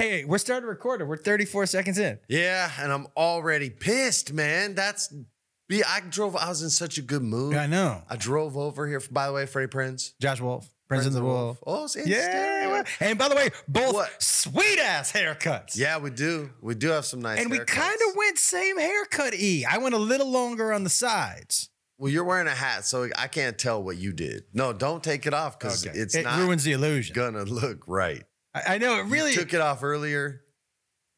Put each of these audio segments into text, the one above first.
Hey, we're starting to record. We're 34 seconds in. Yeah, and I'm already pissed, man. That's be. I drove. I was in such a good mood. I know. I drove over here. By the way, Freddie Prinze. Josh Wolf, Prinze of the Wolf. Oh, it's Yeah. And by the way, both What? sweet ass haircuts. Yeah, we do. We do have some nice. And we kind of went same haircut E. I went a little longer on the sides. Well, you're wearing a hat, so I can't tell what you did. No, don't take it off because Okay. it's it not ruins the illusion. gonna look right. I, I know it really. You took it off earlier.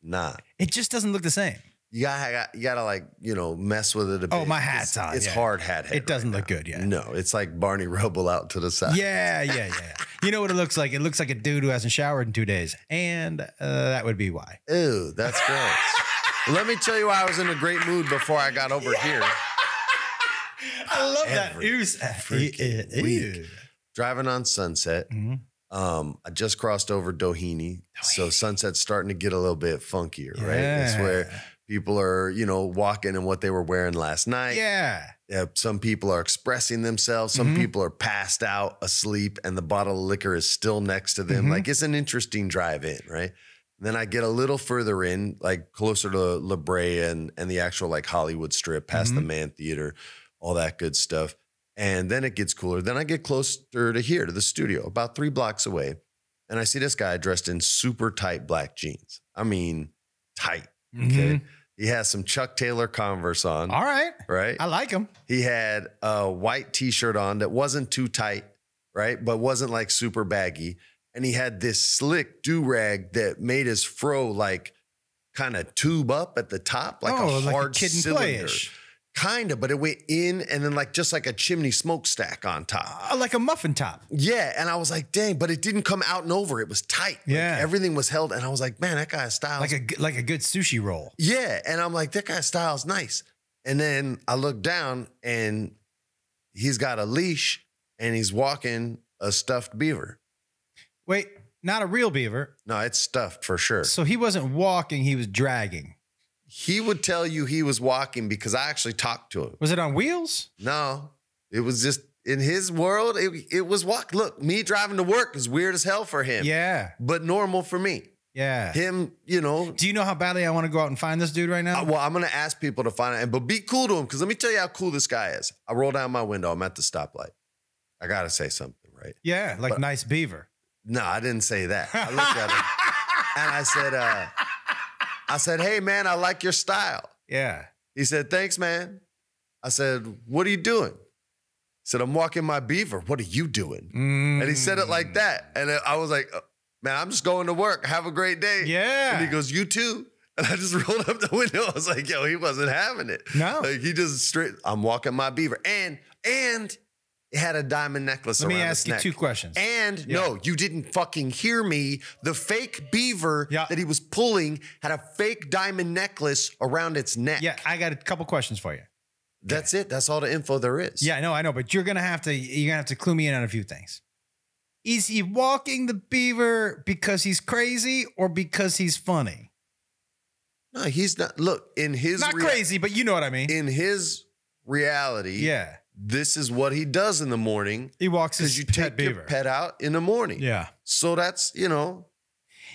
Nah. it just doesn't look the same. You gotta, you gotta like, you know, mess with it a bit. Oh, my It's- hat's on, It's yeah. hard hat head. It doesn't right look now. good, yeah. No, it's like Barney Rubble out to the side. Yeah, yeah, yeah. you know what it looks like? It looks like a dude who hasn't showered in two days, and uh, that would be why. Ew, that's gross. Let me tell you why I was in a great mood before I got over here. I love Every that. Ew. freaking Ew. week. Driving on Sunset. Mhm. Um, I just crossed over Doheny. So Sunset's starting to get a little bit funkier, right? That's where people are, you know, walking in what they were wearing last night. Yeah. Yeah, some people are expressing themselves. Some Mhm. people are passed out asleep, and the bottle of liquor is still next to them. Mhm. Like it's an interesting drive in, right? then I get a little further in, like closer to La Brea and, and the actual like Hollywood strip, past the Mhm. Man Theater, all that good stuff. And then it gets cooler. Then I get closer to here, to the studio, about three blocks away. And I see this guy dressed in super tight black jeans. I mean, tight. Okay. Mhm. He has some Chuck Taylor Converse on, All right. right? I like him. He had a white t-shirt on that wasn't too tight, right? But wasn't like super baggy. And he had this slick do-rag that made his fro like kind of tube up at the top, like oh, a like hard a kid cylinder. playish. Kind of, but it went in and then like just like a chimney smokestack on top. Uh, like a muffin top. Yeah. And I was like, dang, but it didn't come out and over. It was tight. Like, Yeah. everything was held. And I was like, man, that guy's style. Like a like a good sushi roll. Yeah. And I'm like, that guy's style's nice. And then I look down and he's got a leash and he's walking a stuffed beaver. Wait, not a real beaver. No, it's stuffed for sure. So he wasn't walking, he was dragging. He would tell you he was walking because I actually talked to him. Was it on wheels? No, it was just in his world, it, it was walk. Look, me driving to work is weird as hell for him, Yeah. but normal for me. Yeah. Him, you know, Do you know how badly I want to go out and find this dude right now? Uh, well, I'm gonna ask people to find out, but be cool to him because let me tell you how cool this guy is. I roll down my window. I'm at the stoplight. I gotta say something, right? yeah, like but- nice beaver. No, I didn't say that. I looked at him and I said, uh, I said, hey man, I like your style. Yeah. He said, thanks, man. I said, what are you doing? He said, I'm walking my beaver. What are you doing? And he said it Mm. like that. And I was like, uh, man, I'm just going to work. Have a great day. Yeah. And he goes, you too. And I just rolled up the window. I was like, yo, he wasn't having it. No. Like he just straight, I'm walking my beaver. And, and it had a diamond necklace around it. Let me ask you neck. two questions. And Yeah. no, you didn't fucking hear me. The fake beaver Yeah. that he was pulling had a fake diamond necklace around its neck. yeah, I got a couple questions for you. That's it. That's all the info there is. Yeah, I know, I know, but you're gonna have to you're gonna have to clue me in on a few things. Is he walking the beaver because he's crazy or because he's funny? No, he's not. Look, in his Not crazy, but you know what I mean. In his reality, yeah, this is what he does in the morning he walks his because you pet take your pet out in the morning. Yeah, So that's you know,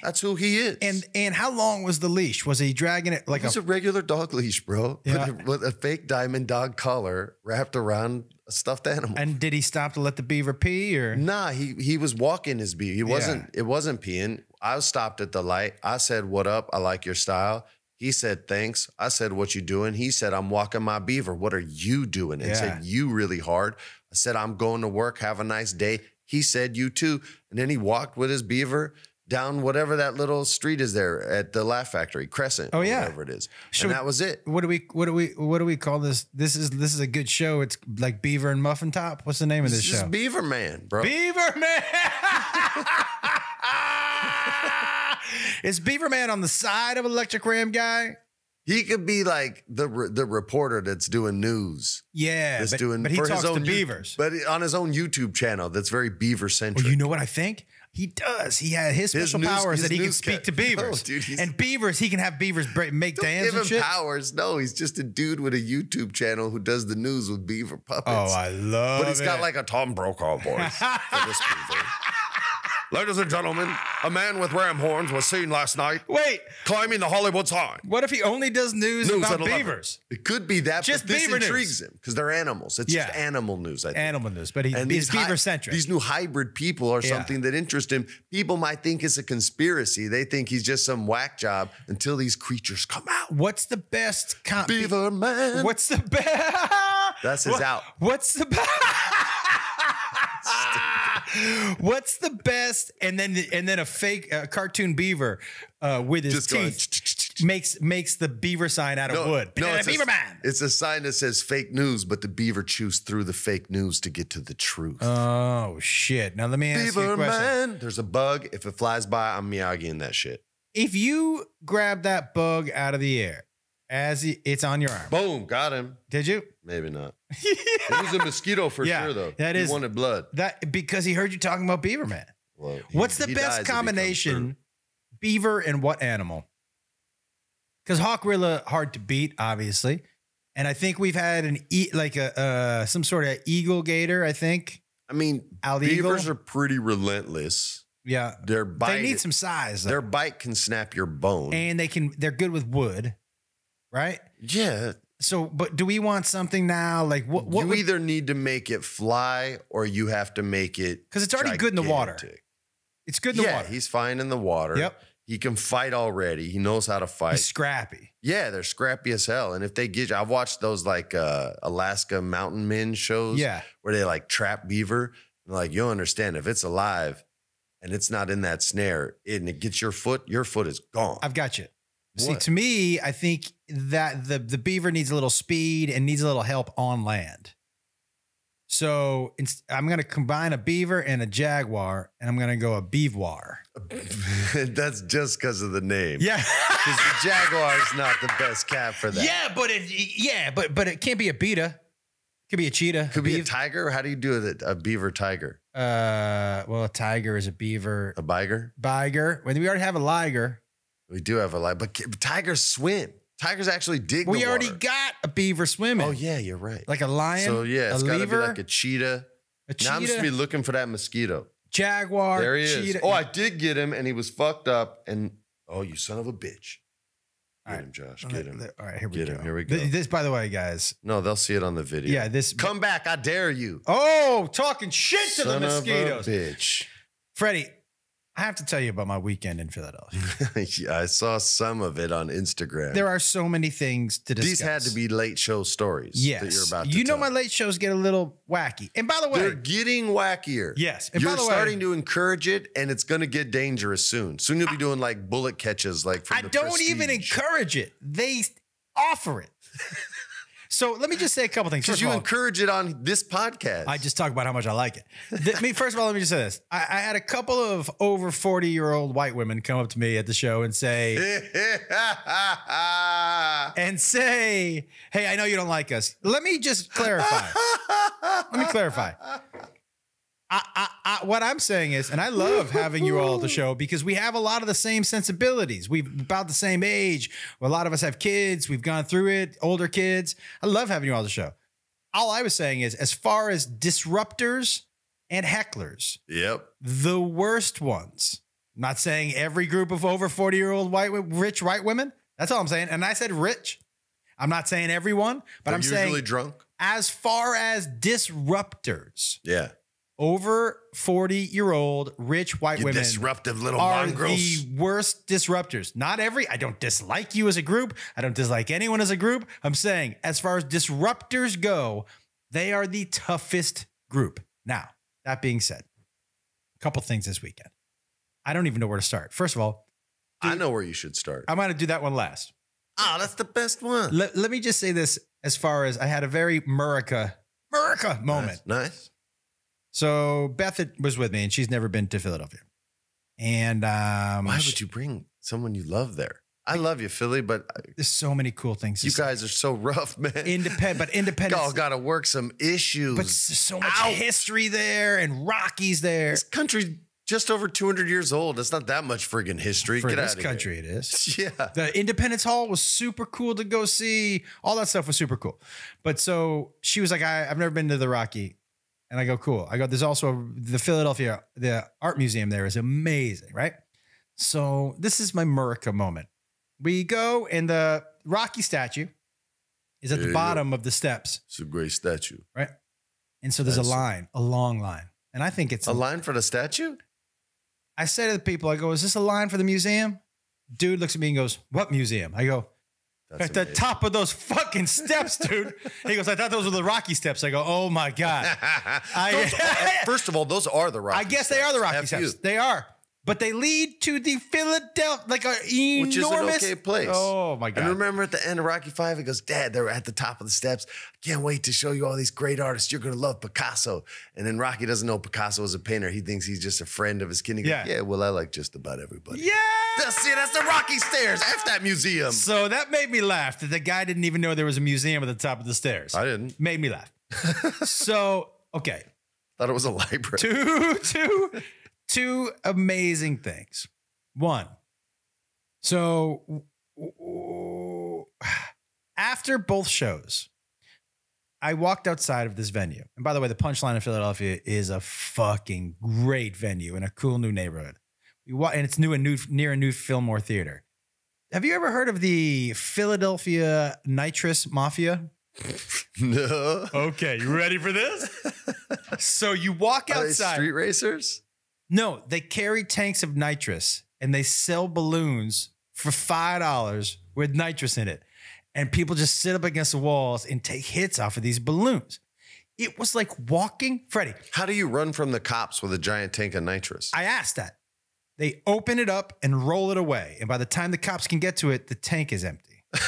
that's who he is. and and how long was the leash? Was he dragging it like it's a? a regular dog leash, bro, with, Yeah. a, with a fake diamond dog collar wrapped around a stuffed animal. And did he stop to let the beaver pee or? Nah, he he was walking his beat. He wasn't. It wasn't peeing. I stopped at the light. I said, "What up? I like your style." He said, "Thanks." I said, "What you doing?" He said, "I'm walking my beaver." What are you doing? And Yeah. said, "You really hard." I said, "I'm going to work. Have a nice day." He said, "You too." And then he walked with his beaver down whatever that little street is there at the Laugh Factory, Crescent. Oh, yeah. whatever it is. Should and we- that was it. What do we what do we what do we call this? This is this is a good show. It's like Beaver and Muffin Top. What's the name of this This is show? Beaver Man, bro. Beaver Man. is Beaver Man on the side of Electric Ram guy? he could be like the the reporter that's doing news. Yeah, that's but, doing but he for talks his own to beavers. but on his own YouTube channel that's very beaver centric. well, you know what I think? He does. He had his His special news- powers his that he can speak to No, beavers. dude, and beavers, he can have beavers break, make Don't give him shit. powers. No, he's just a dude with a YouTube channel who does the news with beaver puppets. Oh, I love it. but he's got like a Tom Brokaw voice for this beaver. Ladies and gentlemen, a man with ram horns was seen last night Wait, climbing the Hollywood sign. what if he only does news, News about beavers? It could be that, Just but this beaver news. intrigues him because they're animals. It's just animal news, I think. Animal news, but he, and he's these beaver centric. These new hybrid people are Yeah. something that interest him. People might think it's a conspiracy. They think he's just some whack job until these creatures come out. What's the best? Com- Beaver man. What's the best? That's his out. What's the best? What's the best? And then and then a fake uh, cartoon beaver uh, with his Just going, teeth makes makes the beaver sign out of wood. No, it's a, beaver man. it's a sign that says fake news, but the beaver chews through the fake news to get to the truth. Oh shit! Now let me ask you a beaver question. man. There's a bug. If it flies by, I'm Miyagiing that shit. If you grab that bug out of the air as it's on your arm, Boom, got him. did you? Maybe not. It was a mosquito for Yeah, sure, though. that he is- wanted blood. That because he heard you talking about beaver man. Well, he- What's the best if he comes combination? Beaver and what animal? Because hawkrilla hard to beat, obviously, and I think we've had an e- like a uh, some sort of eagle gator. I think. I mean, Al beavers eagle. are pretty relentless. yeah, Their bite, they need some size, though. their bite can snap your bone. and they can they're good with wood, right? yeah, So, but do we want something now? Like what? What? you would- either need to make it fly or you have to make it Because it's already good in the water. It's good in the yeah, water. he's fine in the water. Yep. He can fight already. He knows how to fight. He's scrappy. yeah, they're scrappy as hell. And if they get you, I've watched those like uh, Alaska mountain men shows Yeah. where they like trap beaver. And like, you'll understand if it's alive and it's not in that snare and it gets your foot, your foot is gone. I've got you. See, What? to me, I think that the the beaver needs a little speed and needs a little help on land. So I'm going to combine a beaver and a jaguar, and I'm going to go a beavoir. That's just because of the name. Yeah, Because the Jaguar is not the best cat for that. yeah, but it, yeah, but but it can't be a beta. It could be a cheetah. Could be a tiger. How do you do it? A beaver tiger? uh, well, a tiger is a beaver. A biger? Biger. When we already have a liger, We do have a light, but tigers swim. Tigers actually dig we already water. got a beaver swimming. Oh yeah, you're right. like a lion. so yeah, it's a got to be lever, like a cheetah. a Now I'm just cheetah, be looking for that mosquito. jaguar. there he is. cheetah. Oh, I did get him, and he was fucked up. And oh, you son of a bitch! Get right. him, Josh. Get him. All right, here we Get go. him. Here we go. This, by the way, guys. No, they'll see it on the video. Yeah, this. Come back! I dare you. Oh, talking shit to the mosquitoes. bitch. Freddie, I have to tell you about my weekend in Philadelphia. yeah, I saw some of it on Instagram. there are so many things to discuss. These had to be late show stories Yes. that you're about to you know tell. my late shows get a little wacky. And by the way, They're getting wackier. yes. And You're the way, starting to encourage it, and it's going to get dangerous soon. Soon you'll be doing like bullet catches, like I the don't even encourage it. They offer it. so let me just say a couple things. Because you all, encourage it on this podcast. I just talk about how much I like it. Mean, first of all, let me just say this. I, I had a couple of over 40 year old white women come up to me at the show and say, and say, Hey, I know you don't like us. Let me just clarify. Let me clarify. I, I, I, what I'm saying is, and I love having you all at the show because we have a lot of the same sensibilities. We've about the same age. A lot of us have kids. We've gone through it, older kids. I love having you all at the show. All I was saying is, as far as disruptors and hecklers, yep. the worst ones. I'm not saying every group of over 40 year old white, rich white women. That's all I'm saying. And I said rich. I'm not saying everyone, but They're I'm usually saying drunk. as far as disruptors, Yeah. Over 40 year old rich white You women disruptive little are mongrels. the worst disruptors. Not every, I don't dislike you as a group. I don't dislike anyone as a group. I'm saying, as far as disruptors go, they are the toughest group. Now, that being said, a couple things this weekend. I don't even know where to start. First of all, I know where you should start. I'm going to do that one last. oh, that's the best one. Let, let me just say this as far as I had a very Murica, Murica moment. Nice. nice. So Beth was with me, and she's never been to Philadelphia. And um, Why would you bring someone you love there? I love you, Philly, but There's so many cool things. To you guys are so rough, man. independent, but independent. Y'all got to work some issues. but so much Ouch. history there, and Rockies there. this country's just over 200 years old. It's not that much friggin' history. For Get this out of country, it is. Yeah. The Independence Hall was super cool to go see. All that stuff was super cool. But so she was like, I, I've never been to the Rocky. And I go, cool. I go, there's also the Philadelphia, the art museum there is amazing, right? So this is my Murica moment. We go and the Rocky statue is at There the bottom of the steps. It's a great statue. Right. And so there's That's- a line, a long line. And I think it's A line for the statue? I say to the people, I go, is this a line for the museum? Dude looks at me and goes, what museum? I go, That's at the top of those fucking steps, dude. he goes, I thought those were the Rocky steps. I go, oh my God. I- Those first of all, those are the Rocky I guess they are the Rocky F you. steps. They are. But they lead to the Philadelphia, like a enormous. Which is an okay place. Oh my god! And remember at the end of Rocky Five, he goes, Dad, they're at the top of the steps. Can't wait to show you all these great artists. You're gonna love Picasso. And then Rocky doesn't know Picasso is a painter. He thinks he's just a friend of his kid. He goes, Yeah. yeah, well, I like just about everybody. yeah. That's it. That's the Rocky Stairs. F that museum. So that made me laugh that the guy didn't even know there was a museum at the top of the stairs. I didn't. Made me laugh. so, okay. Thought it was a library. two, two, two amazing things. One, so w- w- after both shows, I walked outside of this venue. And by the way, the Punchline in Philadelphia is a fucking great venue in a cool new neighborhood. We wa- and it's new and new near a new Fillmore Theater. Have you ever heard of the Philadelphia Nitrous Mafia? no. Okay, you ready for this? so you walk Are they outside. street racers? No, they carry tanks of nitrous and they sell balloons for five dollars with nitrous in it, and people just sit up against the walls and take hits off of these balloons. It was like walking, Freddie. How do you run from the cops with a giant tank of nitrous? I asked that. They open it up and roll it away, and by the time the cops can get to it, the tank is empty.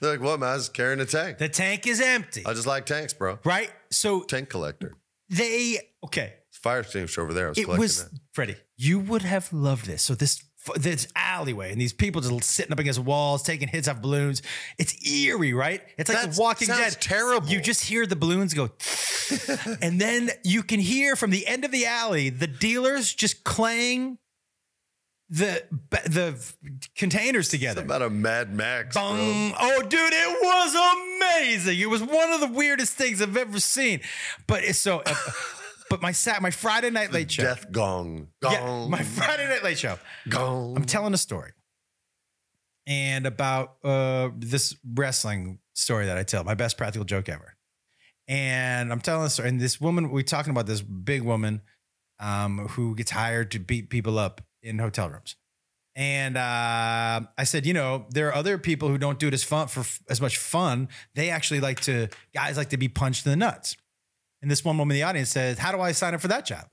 They're like, what, man? I was carrying a tank. The tank is empty, I just like tanks, bro. right? So Tank collector. they okay. Fire extinguisher over there. I was it was that. Freddie. You would have loved this. So this this alleyway and these people just sitting up against walls, taking hits off balloons. It's eerie, right? It's like That The Walking Dead. terrible. You just hear the balloons go, and then you can hear from the end of the alley the dealers just clang the the containers together. about a Mad Max, bro. Oh, dude, it was amazing. It was one of the weirdest things I've ever seen. But it's so. Uh, but my sat my Friday night late show. Death gong. Gong. Yeah, my Friday night late show. gong. I'm telling a story, and about uh, this wrestling story that I tell, my best practical joke ever. And I'm telling a story, and this woman, we're talking about this big woman um, who gets hired to beat people up in hotel rooms. And uh, I said, you know, there are other people who don't do it as fun for as much fun. They actually like to guys like to be punched in the nuts. And this one woman in the audience says, "How do I sign up for that job?"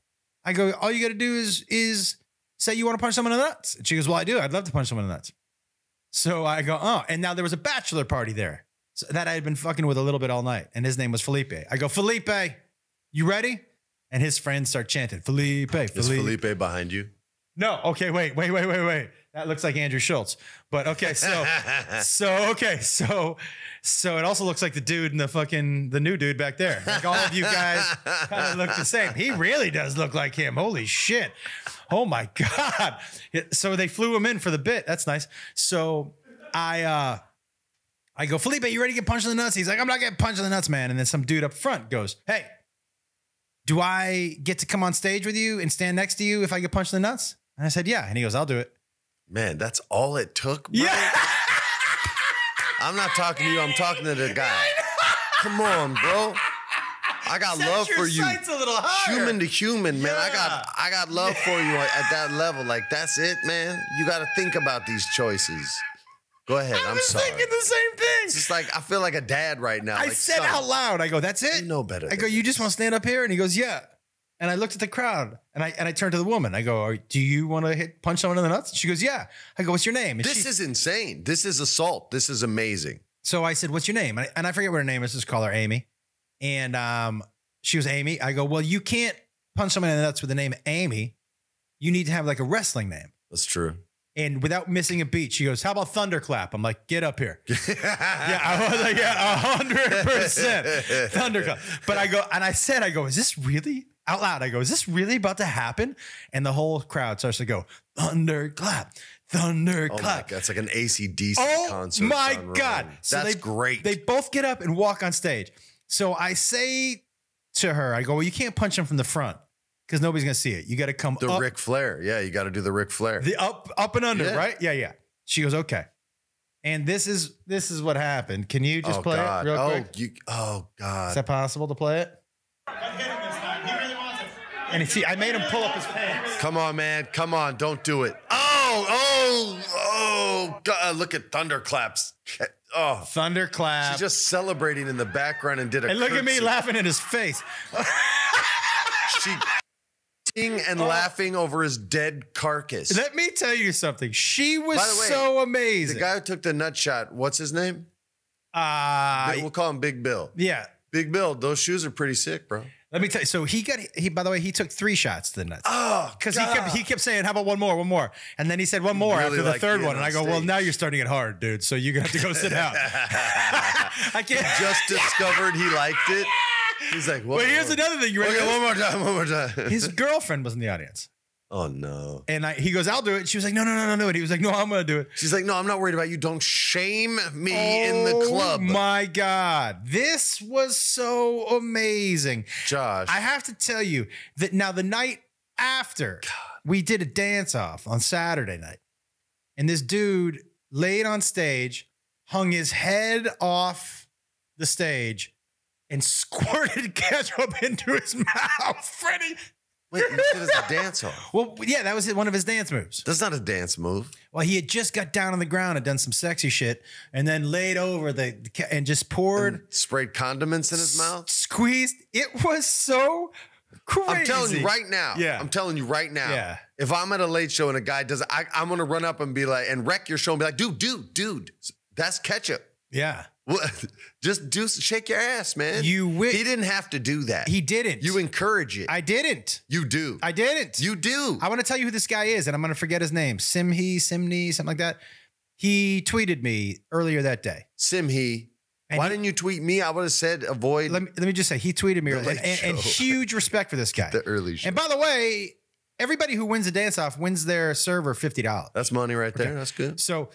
I go, "All you got to do is is say you want to punch someone in the nuts." And she goes, "Well, I do. I'd love to punch someone in the nuts." So I go, "Oh!" And now there was a bachelor party there so that I had been fucking with a little bit all night, and his name was Felipe. I go, "Felipe, you ready?" And his friends start chanting, "Felipe, Felipe." Is Felipe behind you? No, okay, wait, wait, wait, wait, wait. That looks like Andrew Schulz. But okay, so so okay, so so it also looks like the dude and the fucking the new dude back there. Like all of you guys kind of look the same. He really does look like him. Holy shit. Oh my god. So they flew him in for the bit. That's nice. So I uh I go, Felipe, you ready to get punched in the nuts? He's like, I'm not getting punched in the nuts, man. And then some dude up front goes, Hey, do I get to come on stage with you and stand next to you if I get punched in the nuts? And I said, Yeah. And he goes, I'll do it. Man, that's all it took. Bro. Yeah. I'm not talking to you. I'm talking to the guy. Come on, bro. I got Set love for you. sights a little higher. Human to human, man. I got I got love for you at at that level. Like that's it, man. You got to think about these choices. Go ahead. I I'm was sorry. thinking the same thing. It's just like I feel like a dad right now. I like, said son, out loud, I go, that's it. You know better. I go, you just want to stand up here? And he goes, yeah. And I looked at the crowd and I and I turned to the woman. I go, do you want to hit punch someone in the nuts? She goes, yeah. I go, what's your name? And This she- is insane. This is assault. This is amazing. so I said, what's your name? And I, and I forget what her name is. Just call her Amy. And um, she was Amy. I go, well, you can't punch someone in the nuts with the name Amy. You need to have like a wrestling name. That's true. And without missing a beat, she goes, How about Thunderclap? I'm like, Get up here. Yeah, I was like, Yeah, 100% Thunderclap. But I go, and I said, I go, Is this really out loud? I go, Is this really about to happen? And the whole crowd starts to go, Thunderclap, Oh my Thunderclap. god, it's like an ACDC Oh concert. my God. wrong. So That's they- great. They both get up and walk on stage. So I say to her, I go, well, you can't punch him from the front because nobody's gonna see it. You got to come The up, Ric Flair. Yeah, you got to do the Ric Flair. the up, up and under, Yeah. right? Yeah, yeah. She goes, okay. And this is this is what happened. Can you just oh play God. it real oh, quick? you. Oh God. Is that possible to play it? And see, I made him pull up his pants. Come on, man. Come on. Don't do it. Oh, oh, oh. God, look at thunderclaps. Oh, Thunderclap. she's just celebrating in the background and did a and look at me laughing in his face. She and laughing over his dead carcass. Let me tell you something. She was way, so amazing. the guy who took the nut shot, what's his name? uh, we'll call him Big Bill. yeah. Big Bill, those shoes are pretty sick, bro. Let me tell you. So he got he. By the way, he took three shots to the nuts. Oh, Because he kept he kept saying, "How about one more, one more?" And then he said, "One more" Really after the like third one. And I go, "Well, now you're starting it hard, dude. So you're gonna have to go sit down." I can't. Just discovered he liked it. He's like, But here's another thing. You ready? Okay, one more time, one more time. His girlfriend was in the audience, oh no. and I, he goes, "I'll do it." She was like, "No, no, no, no, no." And he was like, "No, I'm gonna do it." She's like, no, I'm not worried about you. Don't shame me in the Oh club. My God, this was so amazing. Josh. I have to tell you that now the night after we did a dance off on Saturday night, and this dude laid on stage, hung his head off the stage, and squirted ketchup into his mouth. Freddie. Wait, you said it's a dance off. Well, yeah, that was one of his dance moves. That's not a dance move. Well, he had just got down on the ground and done some sexy shit, and then laid over the, the and just poured And sprayed condiments in his mouth. squeezed. It was so crazy. I'm telling you right now. Yeah. I'm telling you right now. Yeah. If I'm at a late show and a guy does, I, I'm gonna run up and be like, and wreck your show and be like, dude, dude, dude, that's ketchup. Yeah, What? Just do shake your ass, man. You wi- he didn't have to do that. he didn't. you encourage it. I didn't. you do. I didn't. you do. I want to tell you who this guy is, and I'm going to forget his name. Simhi, Simni, something like that. He tweeted me earlier that day. Simhi. And Why he- didn't you tweet me? I would have said avoid Let me let me just say he tweeted me earlier, and, and huge respect for this guy. the early show. And by the way, everybody who wins the dance off wins their server fifty dollars. That's money right there. Okay. That's good. So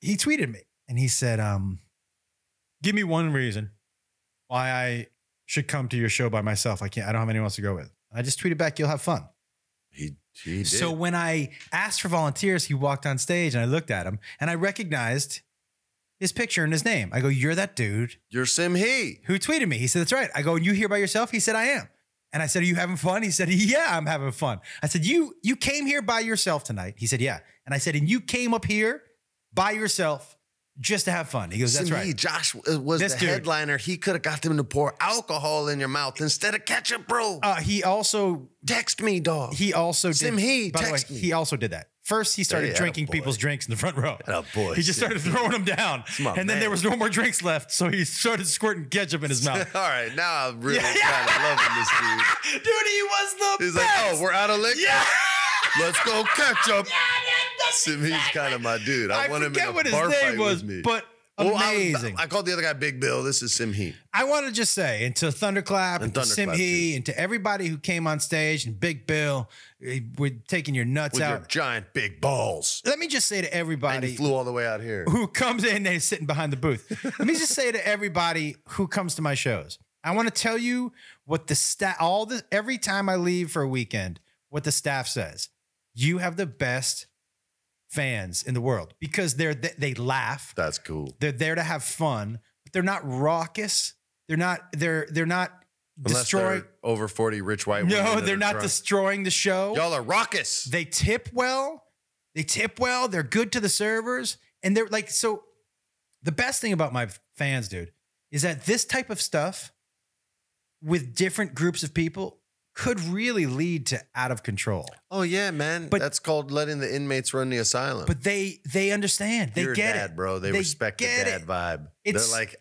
he tweeted me and he said, um, give me one reason why I should come to your show by myself. I can't, I don't have anyone else to go with. I just tweeted back, you'll have fun. He he did. So when I asked for volunteers, he walked on stage and I looked at him and I recognized his picture and his name. I go, You're that dude You're Simhi who tweeted me. He said, That's right. I go, You here by yourself? He said, I am. And I said, Are you having fun? He said, Yeah, I'm having fun. I said, You you came here by yourself tonight. He said, Yeah. And I said, And you came up here by yourself just to have fun. He goes, That's Simhi, right. Josh uh, was This the dude. headliner. He could have got them to pour alcohol in your mouth instead of ketchup, bro. Uh, he also Text me, dog. he also did Simhi, by the way, me. he also did that. First, he started Hey, drinking people's drinks in the front row. Boy, he just started throwing them down, and then man. there was no more drinks left, so he started squirting ketchup in his mouth. All right, now I'm really Yeah. kind of loving this dude. Dude, he was the He's like, oh, we're out of liquor. yeah. Let's go ketchup. Simhi's kind of my dude. I, I want him in a what his bar name fight was, with me. but Well, I- amazing. I, called the other guy Big Bill. This is Simhi. I want to just say, and to Thunderclap, and, And Simhi, too. and to everybody who came on stage, and Big Bill, eh, we're taking your nuts With your out. giant big balls. Let me just say to And everybody he flew all the way out here. who comes in and is sitting behind the booth. Let me just say to everybody who comes to my shows, I want to tell you what the staff, all the, every time I leave for a weekend, what the staff says. You have the best fans in the world because they're, they, they laugh. That's cool. They're there to have fun, but they're not raucous. They're not, they're, they're not Unless destroying. over 40 rich white women. No, they're not drunk. destroying the show. Y'all are raucous. They tip well. They tip well. They're good to the servers. And they're like, so the best thing about my fans, dude, is that this type of stuff with different groups of people could really lead to out of control. Oh yeah, man. But- That's called letting the inmates run the asylum. But they they understand. They You're get dad, it. bro. They, They respect the dad it. vibe. It's- They're like,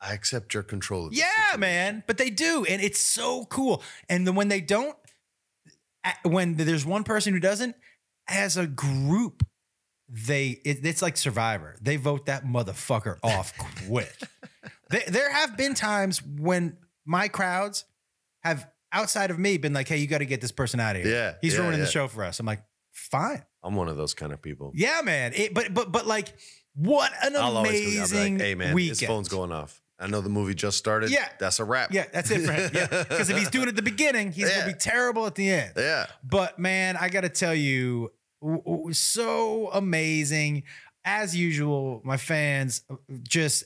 I accept your control. Of Yeah, situation." man. But they do, and it's so cool. And then when they don't, when there's one person who doesn't, as a group, they it, it's like Survivor. They vote that motherfucker off quick. There- there have been times when my crowds have outside of me been like, "Hey, you got to get this person out of here. Yeah, he's yeah, ruining yeah. the show for us." I'm like, "Fine, I'm one of those kind of people. yeah, man." It, but but but like, what an I'll always go- I'll be amazing like, hey man, weekend! his phone's going off. I know the movie just started. Yeah. That's a wrap. Yeah, that's it for him. Yeah, because if he's doing it at the beginning, he's Yeah. gonna be terrible at the end. Yeah. But man, I got to tell you, so amazing. As usual, my fans uh, just,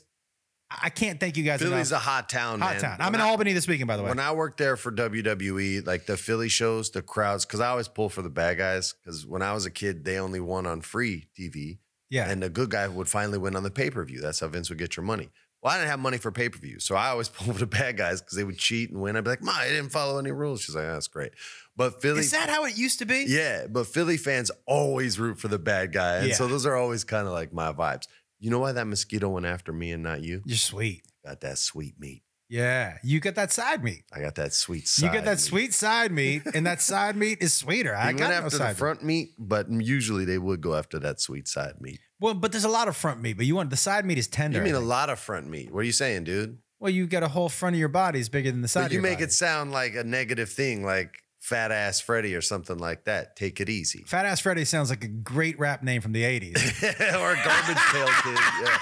I can't thank you guys Philly's enough. a hot town, Hot man. town. I'm When in I- Albany this weekend, by the way. When I worked there for WWE, like the Philly shows, the crowds, because I always pull for the bad guys. Because when I was a kid, they only won on free TV, yeah. and the good guy would finally win on the pay per view. That's how Vince would get your money. Well, I didn't have money for pay per view, so I always pull for the bad guys because they would cheat and win. I'd be like, "Ma, I didn't follow any rules." She's like, oh, "That's great," but Philly, Is that how it used to be? yeah, but Philly fans always root for the bad guy, and Yeah. so those are always kind of like my vibes. You know why that mosquito went after me and not you? You're sweet. Got that sweet meat. Yeah. You got that side meat. I got that sweet. Side. You get that meat. sweet side meat, and that side meat is sweeter. I got went no after side the meat. front meat, but usually they would go after that sweet side meat. Well, but there's a lot of front meat, but you want the side meat is tender. You mean a lot of front meat? What are you saying, dude? Well, you got a whole front of your body is bigger than the side. But you make body. it sound like a negative thing, like fat ass Freddy or something like that. Take it easy. Fat Ass Freddy sounds like a great rap name from the 80s. or garbage pail kid. Yeah.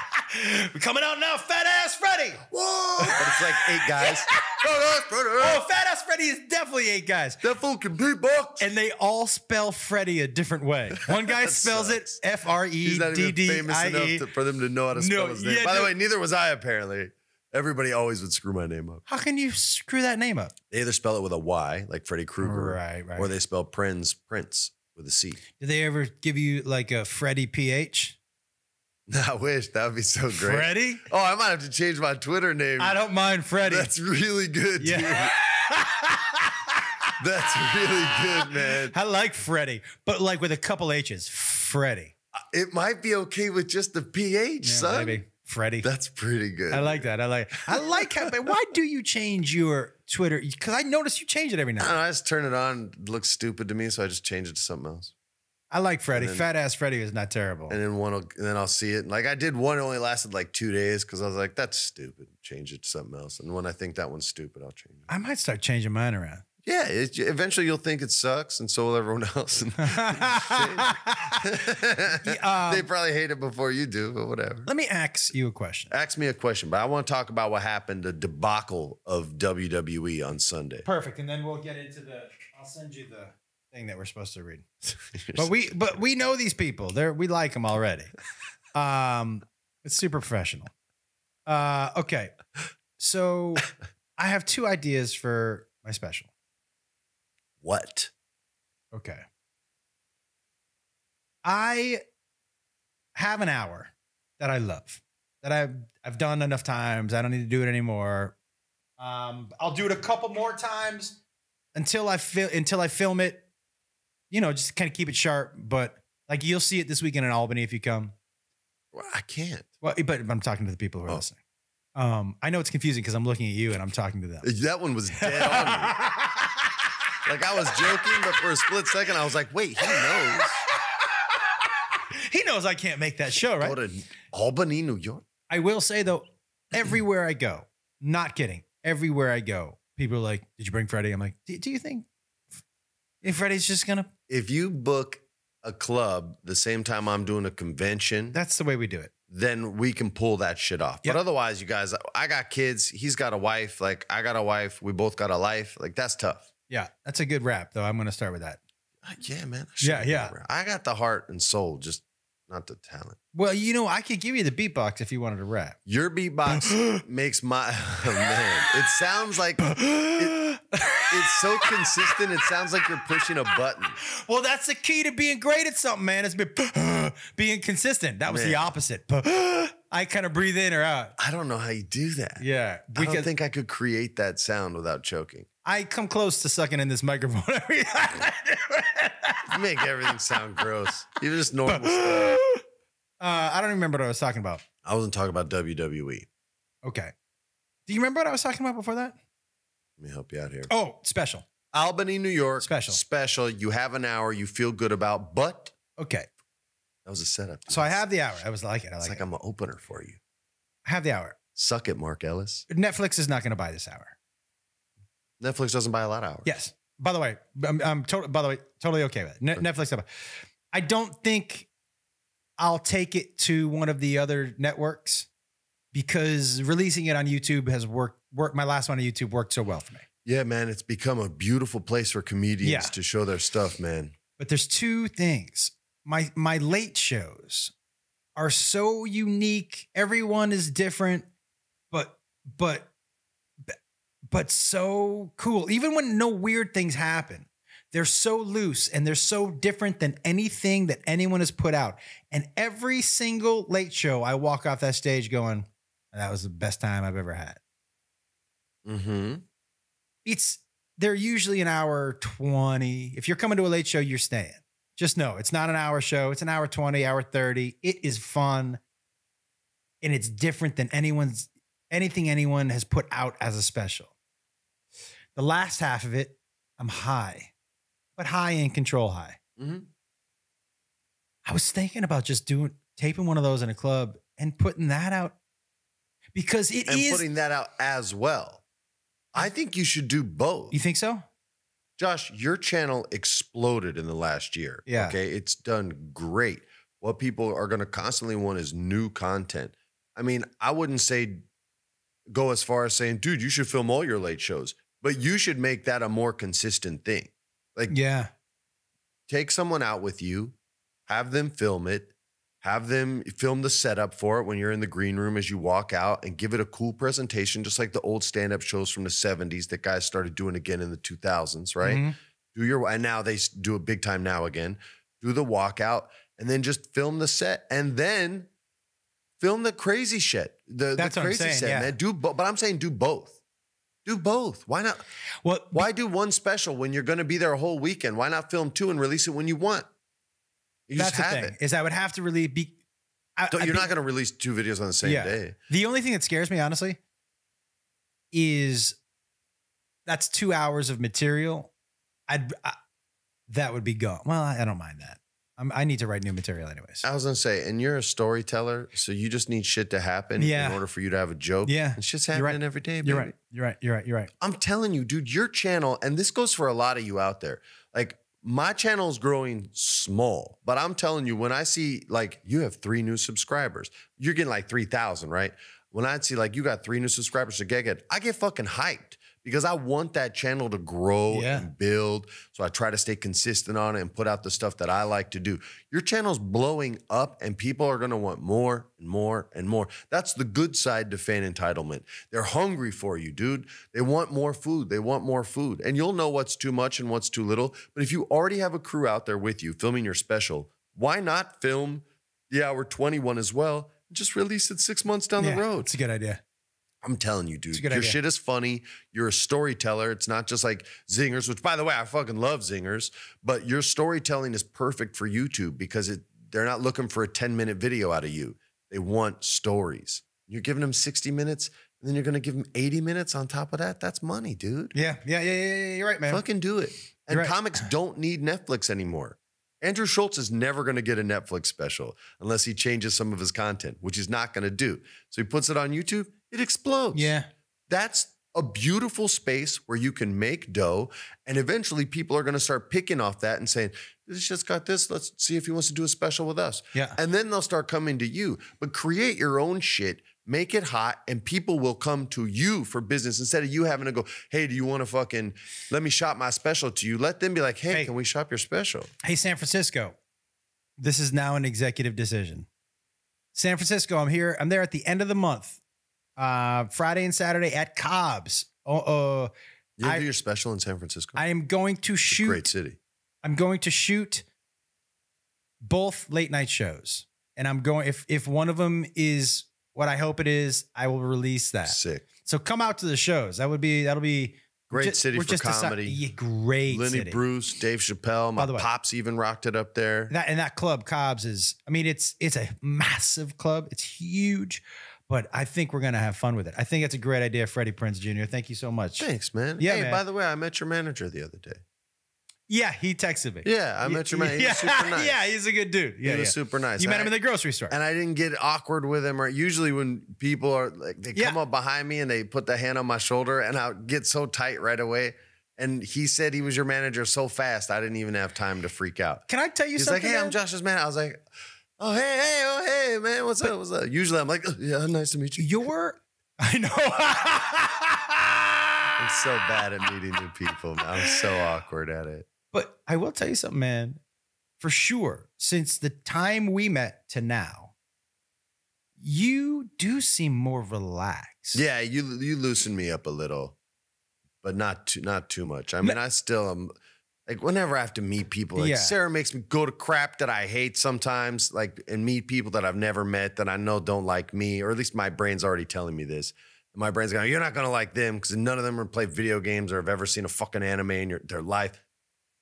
We're coming out now, Fat Ass Freddy. Whoa! But it's like eight guys. Fat ass Freddy. Oh, oh, Fat Ass Freddy is definitely eight guys. that fool can beatbox. And they all spell Freddy a different way. One guy That spells it sucks. F R E He's not even famous enough E. to, for them to know how to spell No, his name. yeah, By the way, neither was I apparently. Everybody always would screw my name up. How can you screw that name up? They either spell it with a Y, like Freddy Krueger, Right, right. or they spell Prince Prince with a C. Did they ever give you like a Freddy PH? I wish that would be so great. Freddy? Oh, I might have to change my Twitter name. I don't mind Freddy. That's really good, dude. That's really good, man. I like Freddy, but like with a couple H's. Freddy. Uh, it might be okay with just the PH, Yeah, son. maybe. Freddy. That's pretty good. I like that. I like. I like how. Why do you change your Twitter? Because I notice you change it every I and know. I just turn it on. It looks stupid to me, so I just change it to something else. I like Freddy. then- Fat ass Freddy is not terrible. And then one, will, and then I'll see it. Like I did one, it only lasted like two days because I was like, "That's stupid." Change it to something else. And when I think that one's stupid, I'll change it. I might start changing mine around. Yeah, it, eventually you'll think it sucks, and so will everyone else. um, they probably hate it before you do, but whatever. Let me ask you a question. Ask me a question, but I want to talk about what happened, the debacle of WWE on Sunday. Perfect, and then we'll get into the. I'll send you the thing that we're supposed to read. But we, but we know these people. They're we like them already. Um, it's super professional. Uh, okay, so I have two ideas for my special. What? Okay. I have an hour that I love that I've I've done enough times. I don't need to do it anymore. Um, I'll do it a couple more times until I feel until I film it. You know, just kind of keep it sharp. But like you'll see it this weekend in Albany if you come. Well, I can't. Well, but I'm talking to the people who are Oh. listening. Um, I know it's confusing because I'm looking at you and I'm talking to them. That one was dead on me. Like I was joking, but for a split second, I was like, "Wait, he knows." he knows I can't make that show, right? Go to Albany, New York. I will say though, everywhere I go, not kidding, everywhere I go, people are like, "Did you bring Freddie?" I'm like, "Do, do you think if Freddie's just gonna?" If you book a club the same time I'm doing a convention, That's the way we do it. then we can pull that shit off. Yep. But otherwise, you guys, I got kids. He's got a wife. Like I got a wife. We both got a life. Like that's tough. Yeah, that's a good rap though. I'm gonna start with that. Uh, Yeah, man. I Yeah, yeah. I got the heart and soul, just not the talent. Well, you know, I could give you the beatbox if you wanted to rap. Your beatbox makes my oh, man. It sounds like it's so consistent. It sounds like you're pushing a button. well, that's the key to being great at something, man. It's been being consistent. That was the opposite. I kind of breathe in or out. I don't know how you do that. Yeah, I don't think I could create that sound without choking. I come close to sucking in this microphone every time. I. You make everything sound gross. You're just normal stuff. Uh, I don't remember what I was talking about. I wasn't talking about WWE. Okay. Do you remember what I was talking about before that? Let me help you out here. Oh, special. Albany, New York. Special. Special. You have an hour you feel good about, but Okay. that was a setup. So I have the hour. I was like it. I It's like, like it. I'm an opener for you. I have the hour. Suck it, Mark Ellis. Netflix is not going to buy this hour. Netflix doesn't buy a lot of hours. Yes. By the way, I'm, I'm totally. By the way, totally okay with it. Ne- Netflix. I don't think I'll take it to one of the other networks because releasing it on YouTube has worked. Worked. My last one on YouTube worked so well for me. Yeah, man, it's become a beautiful place for comedians Yeah. to show their stuff, man. But there's two things. My my late shows are so unique. Everyone is different, but but but so cool. Even when no weird things happen, they're so loose and they're so different than anything that anyone has put out. And every single late show, I walk off that stage going, "That was the best time I've ever had." Mm-hmm. it's they're usually an hour 20 if you're coming to a late show you're staying just know it's not an hour show it's an hour 20 hour 30 it is fun and it's different than anyone's anything anyone has put out as a special the last half of it i'm high but high in control high Mhm. i was thinking about just doing taping one of those in a club and putting that out because it is. And putting that out as well. I think you should do both. you think so Josh, your channel exploded in the last year. Yeah. Okay. It's done great. What people are going to constantly want is new content. I mean, I wouldn't say go as far as saying, dude, you should film all your late shows, but you should make that a more consistent thing. Like, yeah take someone out with you, have them film it, have them film the setup for it when you're in the green room as you walk out and give it a cool presentation, just like the old stand up shows from the 70s that guys started doing again in the 2000s, right? Mhm. Do your, and now they do it big time now again. Do the walkout and then just film the set and then film the crazy shit. The, That's the what I'm crazy saying, set, yeah. man. Do, but I'm saying do both. Do both. Why not? well Why do one special when you're going to be there a whole weekend? Why not film two and release it when you want? You That's just the have thing it. is I would have to really be. I, You're be- not going to release two videos on the same Yeah. day. The only thing that scares me, honestly, is that's two hours of material. I'd I, that would be gone. Well, I don't mind that. I'm, I need to write new material anyways. I was to say, and you're a storyteller, so you just need shit to happen Yeah. in order for you to have a joke. Yeah. And shit's You're right. happening every day, baby. You're right. You're right. You're right. You're right. I'm telling you, dude, your channel, and this goes for a lot of you out there. Like my channel is growing small, but I'm telling you, when I see like you have three new subscribers, you're getting like 3,000, right? When I see like you got three new subscribers to get it, I get fucking hyped because I want that channel to grow Yeah. and build. So I try to stay consistent on it and put out the stuff that I like to do. Your channel's blowing up and people are going to want more and more and more. That's the good side to fan entitlement. They're hungry for you, dude. They want more food. They want more food. And you'll know what's too much and what's too little. But if you already have a crew out there with you filming your special, why not film the hour 21 as well? and Just release it six months down Yeah, the road. It's a good idea. I'm telling you, dude, It's a good your idea. shit is funny. You're a storyteller. It's not just like zingers, which by the way, I fucking love zingers, but your storytelling is perfect for YouTube because it they're not looking for a 10 minute video out of you. They want stories. You're giving them 60 minutes and then you're going to give them 80 minutes on top of that. That's money, dude. Yeah. Yeah. Yeah. Yeah. yeah you're right, man. Fucking do it. And right. comics don't need Netflix anymore. Andrew Schulz is never going to get a Netflix special unless he changes some of his content, which he's not going to do. So he puts it on YouTube, it explodes Yeah. that's a beautiful space where you can make dough and eventually people are going to start picking off that and saying this just got this let's see if he wants to do a special with us Yeah. and then they'll start coming to you but create your own shit make it hot and people will come to you for business instead of you having to go hey do you want to fucking let me shop my special to you let them be like hey, Hey. can we shop your special Hey, San Francisco. This is now an executive decision. San Francisco, I'm here. I'm there at the end of the month, uh, Friday and Saturday at Cobb's. Oh, uh, you I- do your special in san francisco I am going to It's a shoot. great city I'm going to shoot both late night shows, and I'm going. If if one of them is what I hope it is, I will release that. sick So come out to the shows. That would be that'll be great ju- city for just comedy yeah, great lenny city. bruce dave chappelle my By the way- pops even rocked it up there That and that club Cobb's is. I mean, it's it's a massive club. It's huge, but I think we're gonna have fun with it. I think it's a great idea, Freddie Prinze Jr. Thank you so much. Thanks, man. Yeah, hey, man. by the way, I met your manager the other day. Yeah, he texted me. Yeah, I met your man. He yeah, was super nice. yeah, he's a good dude. he was yeah. super nice. You met I- him in the grocery store. and I didn't get awkward with him. Or usually when people are like, they come up behind me and they put the hand on my shoulder, and I get so tight right away. And he said he was your manager so fast, I didn't even have time to freak out. Can I tell you He's something? He's like, "Hey, I'm? Josh's man." I was like, Oh, hey, hey, oh, hey, man, what's up? What's up? Usually I'm like, "Oh, yeah, nice to meet you. You're, I know. I'm so bad at meeting new people. I'm so awkward at it. But I will tell you something, man. For sure, since the time we met to now, you do seem more relaxed. Yeah, you you loosen me up a little, but not too not too much. I mean, I still am like whenever I have to meet people, like Yeah. Sarah makes me go to crap that I hate sometimes, like and meet people that I've never met that I know don't like me, or at least my brain's already telling me this. My brain's going, you're not gonna like them because none of them have played video games or have ever seen a fucking anime in your, their life.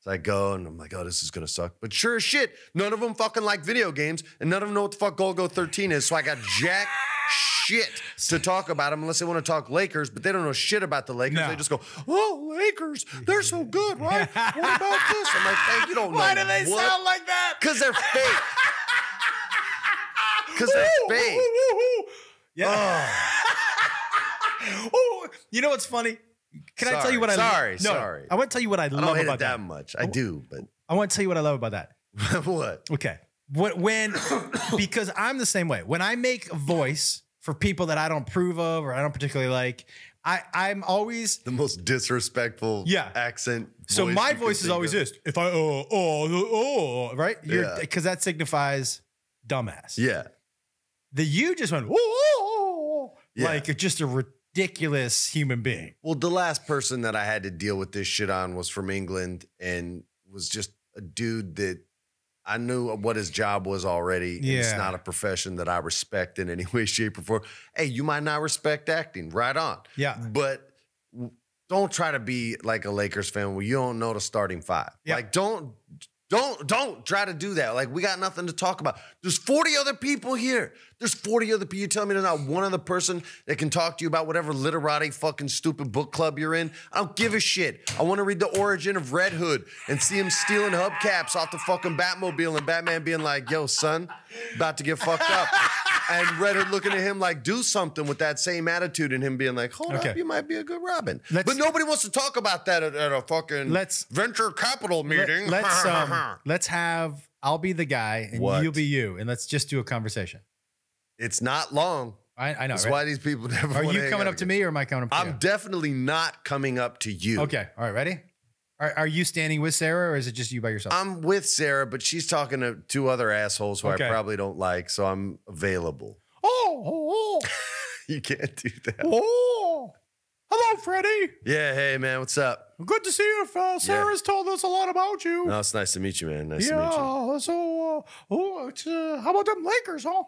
So I go and I'm like, oh, this is gonna suck. But sure as shit, none of them fucking like video games, and none of them know what the fuck Golgo 13 is. So I got jack shit to talk about them unless they want to talk Lakers, but they don't know shit about the Lakers. No. They just go, oh, Lakers, they're so good, right? what about this? I'm like, thank you don't know. Why do they what? sound like that? Because they're fake. Because they're fake. Yeah. oh, you know what's funny? Can I tell you what I Sorry, No, sorry. I want to tell you what I, I love about that that. much. I do, but I want to tell you what I love about that. what? Okay. When, when because I'm the same way. When I make a voice for people that I don't approve of or I don't particularly like, I I'm always The most disrespectful Yeah. accent. so voice my voice is always of. this. If I oh oh oh right, you're Yeah. because that signifies dumbass. Yeah. The you just went oh, oh, oh, Yeah. like just a ridiculous human being. Well, the last person that I had to deal with this shit on was from England and was just a dude that I knew what his job was already. and It's not a profession that I respect in any way, shape, or form. Hey, you might not respect acting, right on. Yeah. But don't try to be like a Lakers fan where you don't know the starting five. Yeah. Like, don't. Don't don't try to do that. Like we got nothing to talk about. There's 40 other people here. There's 40 other people. You tell me there's not one other person that can talk to you about whatever literati fucking stupid book club you're in. I don't give a shit. I want to read the origin of Red Hood and see him stealing hubcaps off the fucking Batmobile and Batman being like, "Yo, son, about to get fucked up." and Red Hood looking at him like, "Do something" with that same attitude, and him being like, "Hold Okay. up, you might be a good Robin." Let's- but nobody wants to talk about that at, at a fucking Let's- venture capital meeting. Let, us um, let's have I'll be the guy and What? you'll be you, and let's just do a conversation. it's not long. I, I know. That's right? why these people never. Are you coming up to me or am I coming up to I'm you? definitely not coming up to you. Okay. All right. Ready? Are, are you standing with Sarah or is it just you by yourself? I'm with Sarah, but she's talking to two other assholes who Okay. I probably don't like, so I'm available. oh, oh, You can't do that. oh, oh. Hello, Freddie. Yeah, hey man, what's up? Good to see you. Uh, Sarah's told us a lot about you. No, it's nice to meet you, man. Nice to meet you. So, uh, oh, it's, uh, how about them Lakers, huh?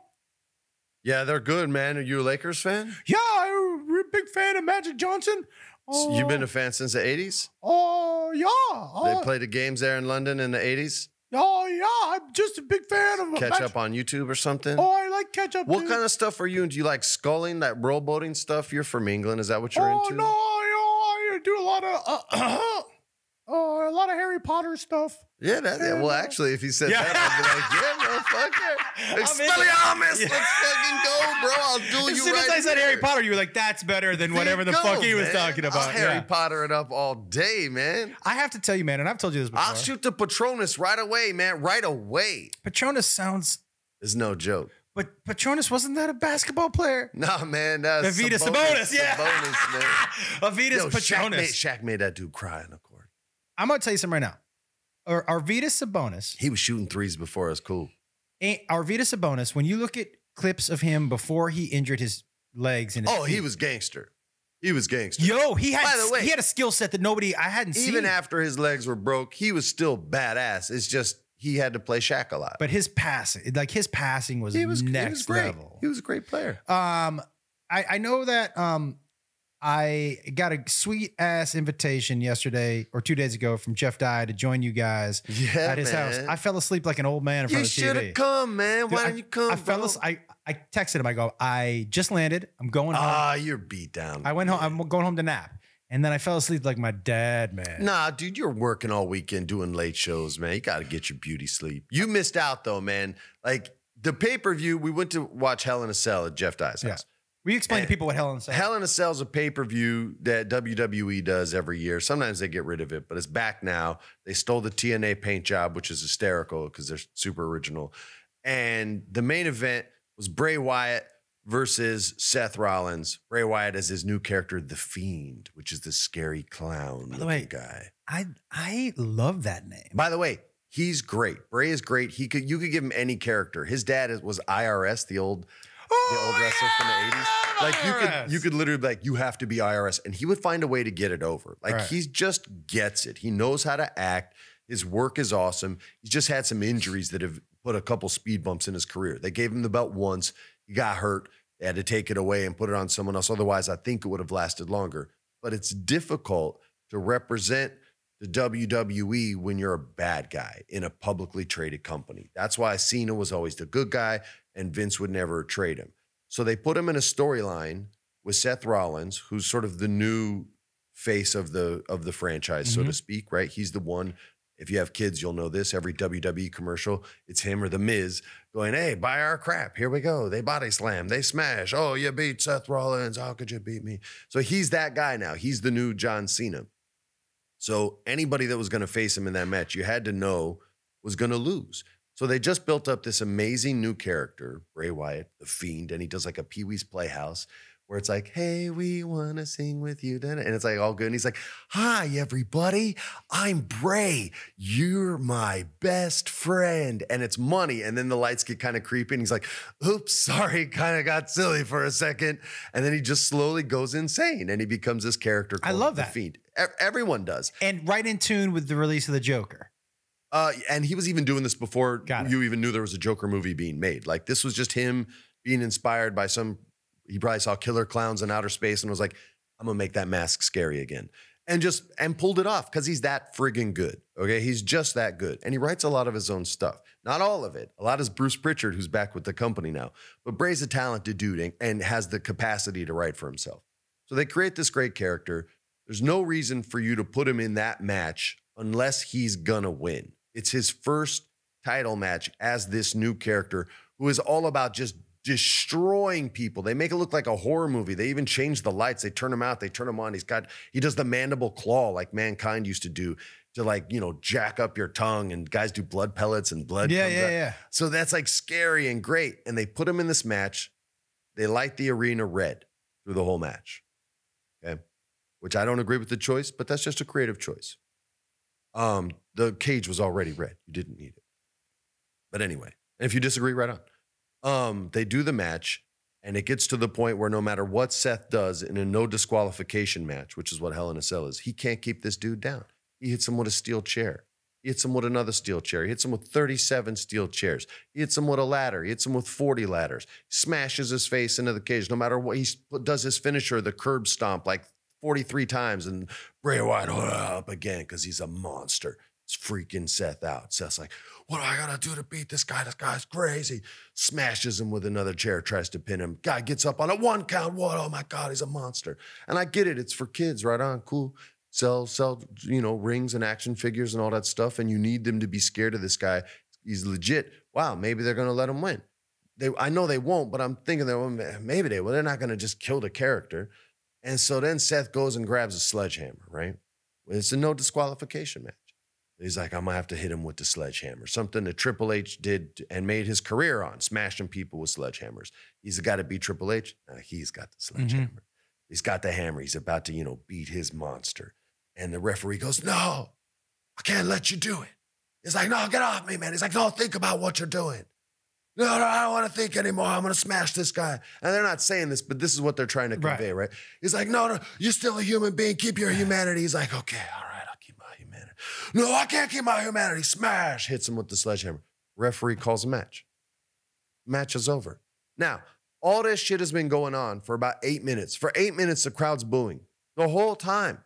Yeah, they're good, man. Are you a Lakers fan? Yeah, I'm a big fan of Magic Johnson. You've been a fan since the 80s? Oh, yeah. They Uh, played the games there in London in the 80s? Oh, yeah. I'm just a big fan of Catch up on YouTube or something? Oh, I like catch up. What too. kind of stuff are you into? Do you like sculling, that rowboating stuff? You're from England. Is that what you're oh, into? no, I, uh, I do a lot of uh, uh, a lot of Harry Potter stuff. Yeah, that, yeah, well, actually, if you said Yeah. that, I'd be like, yeah, motherfucker. I'm Expelliarmus, Yeah. let's fucking go, bro. I'll do As you soon right as I said. Harry Potter, you were like, "That's better than There whatever the go, fuck he was man. talking I'll about." Harry Yeah. Potter it up all day, man. I have to tell you, man, and I've told you this before. I'll shoot the Patronus right away, man. Right away. Patronus sounds, It's no joke. but Patronus wasn't that a basketball player? Nah, man. That's Arvydas Sabonis, yeah. Sabonis, man. Arvydas Yo, Shaq made, Patronus. Shaq made that dude cry on the court. I'm gonna tell you something right now. Ar- Arvydas Sabonis, He was shooting threes before it was cool. ain't- Arvydas Sabonis. When you look at clips of him before he injured his legs and his Oh, he feet- was gangster. He was gangster. Yo, he had By the way- he had a skill set that nobody I hadn't seen. Even after his legs were broke, he was still badass. It's just he had to play Shaq a lot. but his passing, like his passing, was, he was, next great. level. He was a great player. Um, I, I know that um, I got a sweet ass invitation yesterday or two days ago from Jeff Dye to join you guys Yeah, at his man. house. I fell asleep like an old man in you front of should the TV. have come, man. Dude, Why I- didn't you come? I fell asleep. I, I texted him. I go, I just landed. I'm going home. Ah, you're beat down. I went home. I'm going home to nap. And then I fell asleep like my dad, man. Nah, dude, you're working all weekend doing late shows, man. You got to get your beauty sleep. You missed out though, man. Like the pay per view, we went to watch Hell in a Cell at Jeff Dye's Yeah. house. You explain And- to eh, people what Helen said? Hell in a Cell is a pay per view that WWE does every year. Sometimes they get rid of it, but it's back now. They stole the TNA paint job, which is hysterical because they're super original. And the main event was Bray Wyatt versus Seth Rollins. Bray Wyatt as his new character, The Fiend, which is the scary clown By the way- guy. I I love that name. By the way, he's great. Bray is great. He could you could give him any character. His dad is, was IRS, the old the old wrestler from the 80s. Like you could you could literally be like, you have to be IRS. And he would find a way to get it over. Like Right. he just gets it. He knows how to act. His work is awesome. He's just had some injuries that have put a couple speed bumps in his career. They gave him the belt once. He got hurt. They had to take it away and put it on someone else. Otherwise, I think it would have lasted longer. But it's difficult to represent the WWE when you're a bad guy in a publicly traded company. That's why Cena was always the good guy and Vince would never trade him. So they put him in a storyline with Seth Rollins, who's sort of the new face of the of the franchise, so to mm-hmm. speak, right? He's the one. If you have kids, you'll know this. Every WWE commercial, it's him or the Miz going, "Hey, buy our crap. Here we go. They body slam. They smash. Oh, you beat Seth Rollins. How could you beat me?" So he's that guy now. He's the new John Cena. So anybody that was going to face him in that match, you had to know was going to lose. So they just built up this amazing new character, Bray Wyatt, the Fiend, and he does like a Pee Wee's Playhouse where it's like, "Hey, we want to sing with you," then, and it's like all good. And he's like, "Hi, everybody, I'm Bray. You're my best friend," and it's money. And then the lights get kind of creepy, and he's like, "Oops, sorry, kind of got silly for a second. And then he just slowly goes insane, and he becomes this character. I called love the that. Fiend. Everyone does. And right in tune with the release of the Joker. Uh, and he was even doing this before you even knew there was a Joker movie being made. Like this was just him being inspired by some. He probably saw Killer Klowns in outer space and was like, "I'm gonna make that mask scary again," and just and pulled it off because he's that friggin' good. Okay, he's just that good, and he writes a lot of his own stuff. Not all of it. A lot is Bruce Pritchard, who's back with the company now. But Bray's a talented dude and, and has the capacity to write for himself. So they create this great character. There's no reason for you to put him in that match unless he's gonna win. It's his first title match as this new character who is all about just destroying people. They make it look like a horror movie. They even change the lights. They turn him out, they turn him on. He's got he does the mandible claw like mankind used to do to like, you know, jack up your tongue and guys do blood pellets and blood Yeah, yeah, out. yeah. So that's like scary and great. And they put him in this match. They light the arena red through the whole match. Okay. Which I don't agree with the choice, but that's just a creative choice. Um, the cage was already red. You didn't need it. But anyway, if you disagree, right on. Um, they do the match, and it gets to the point where no matter what Seth does in a no disqualification match, which is what Hell in a Cell is, he can't keep this dude down. He hits him with a steel chair. He hits him with another steel chair. He hits him with 37 steel chairs. He hits him with a ladder. He hits him with 40 ladders. He smashes his face into the cage. No matter what, he does his finisher, the curb stomp, like 43 times. And Bray Wyatt up again because he's a monster. Freaking Seth out. Seth's like, what do I gotta do to beat this guy? This guy's crazy. Smashes him with another chair, tries to pin him. Guy gets up on a one count. What? Oh my God, he's a monster. And I get it. It's for kids, right on. Cool. Sell, sell, you know, rings and action figures and all that stuff. And you need them to be scared of this guy. He's legit. Wow, maybe they're gonna let him win. They, I know they won't, but I'm thinking that well, maybe they will. They're not gonna just kill the character. And so then Seth goes and grabs a sledgehammer, right? It's a no disqualification match. He's like, I'm gonna have to hit him with the sledgehammer. Something that Triple H did and made his career on, smashing people with sledgehammers. He's got to beat Triple H. Nah, he's got the mm-hmm. sledgehammer. He's got the hammer. He's about to, you know, beat his monster. And the referee goes, No, I can't let you do it. He's like, No, get off me, man. He's like, No, think about what you're doing. No, no, I don't want to think anymore. I'm going to smash this guy. And they're not saying this, but this is what they're trying to Right. convey, right? He's like, No, no, you're still a human being. Keep your humanity. He's like, Okay, all right, I'll keep my humanity. No, I can't keep my humanity. Smash. Hits him with the sledgehammer. Referee calls a match. Match is over. Now, all this shit has been going on for about eight minutes. For eight minutes, the crowd's booing the whole time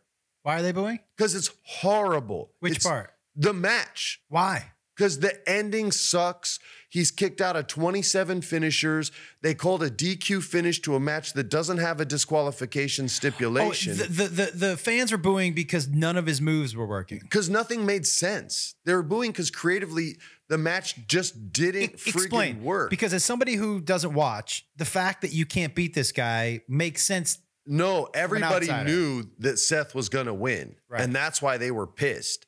Why are they booing? because it's horrible. Which It's part? The match. Why? Because the ending sucks. He's kicked out of 27 finishers. They called a DQ finish to a match that doesn't have a disqualification Oh, stipulation. the, the, the, the fans were booing because none of his moves were working. because nothing made sense. They were booing because creatively the match just didn't E- Explain. work. Because as somebody who doesn't watch, the fact that you can't beat this guy makes sense. no, everybody knew that Seth was going to win. Right. And that's why they were pissed.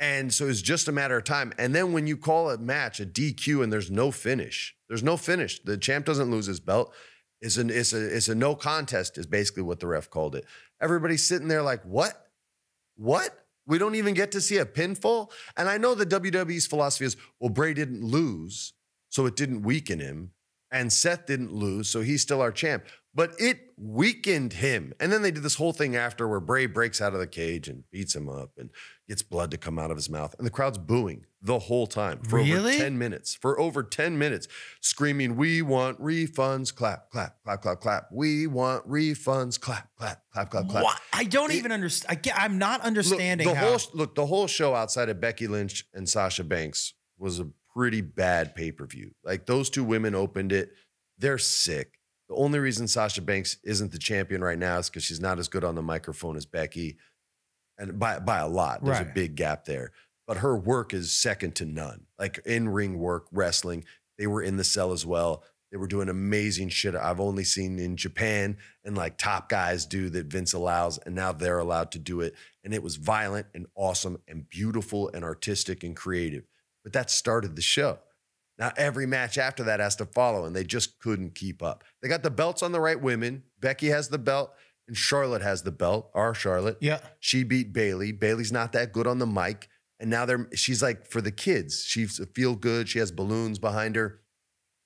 And so it's just a matter of time. And then when you call a match a DQ and there's no finish, there's no finish. The champ doesn't lose his belt. It's an it's a it's a no contest is basically what the ref called it. Everybody's sitting there like, what? What? We don't even get to see a pinfall. And I know the WWE's philosophy is, well, Bray didn't lose, so it didn't weaken him. And Seth didn't lose, so he's still our champ. But it weakened him. And then they did this whole thing after where Bray breaks out of the cage and beats him up and gets blood to come out of his mouth. And the crowd's booing the whole time for Really? over 10 minutes. For over 10 minutes, screaming, We want refunds. Clap, clap, clap, clap, clap. We want refunds. Clap, clap, clap, clap, clap. What? I don't It- even understand. I get, I'm not Look, understanding the how. whole look the whole show outside of Becky Lynch and Sasha Banks was a pretty bad pay per view. Like those two women opened it. They're sick. The only reason Sasha Banks isn't the champion right now is because she's not as good on the microphone as Becky, and by by a lot. There's a big gap there. But her work is second to none. Like in ring work, wrestling. They were in the cell as well. They were doing amazing shit I've only seen in Japan and like top guys do that Vince allows, and now they're allowed to do it. And it was violent and awesome and beautiful and artistic and creative. But that started the show. Now every match after that has to follow, and they just couldn't keep up. They got the belts on the right women. Becky has the belt, and Charlotte has the belt. Our Charlotte. yeah. She beat Bayley. Bayley's not that good on the mic. And now they're she's like for the kids. She's feel good. She has balloons behind her.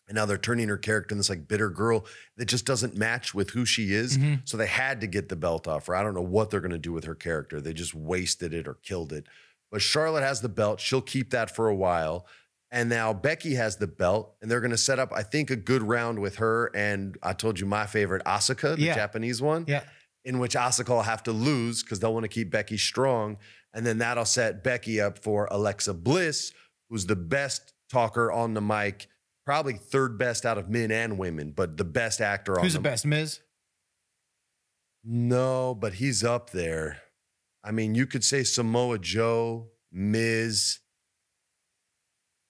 And now they're turning her character in this like bitter girl that just doesn't match with who she is. Mhm. So they had to get the belt off her. I don't know what they're gonna do with her character. They just wasted it or killed it. But Charlotte has the belt. She'll keep that for a while. And now Becky has the belt, and they're going to set up, I think, a good round with her. And I told you my favorite, Asuka, the Yeah. Japanese one Yeah. in which Asuka will have to lose because they'll want to keep Becky strong. And then that'll set Becky up for Alexa Bliss, who's the best talker on the mic, probably third best out of men and women, but the best actor on Who's the the best, Miz? No, but he's up there. I mean, you could say Samoa Joe, Miz,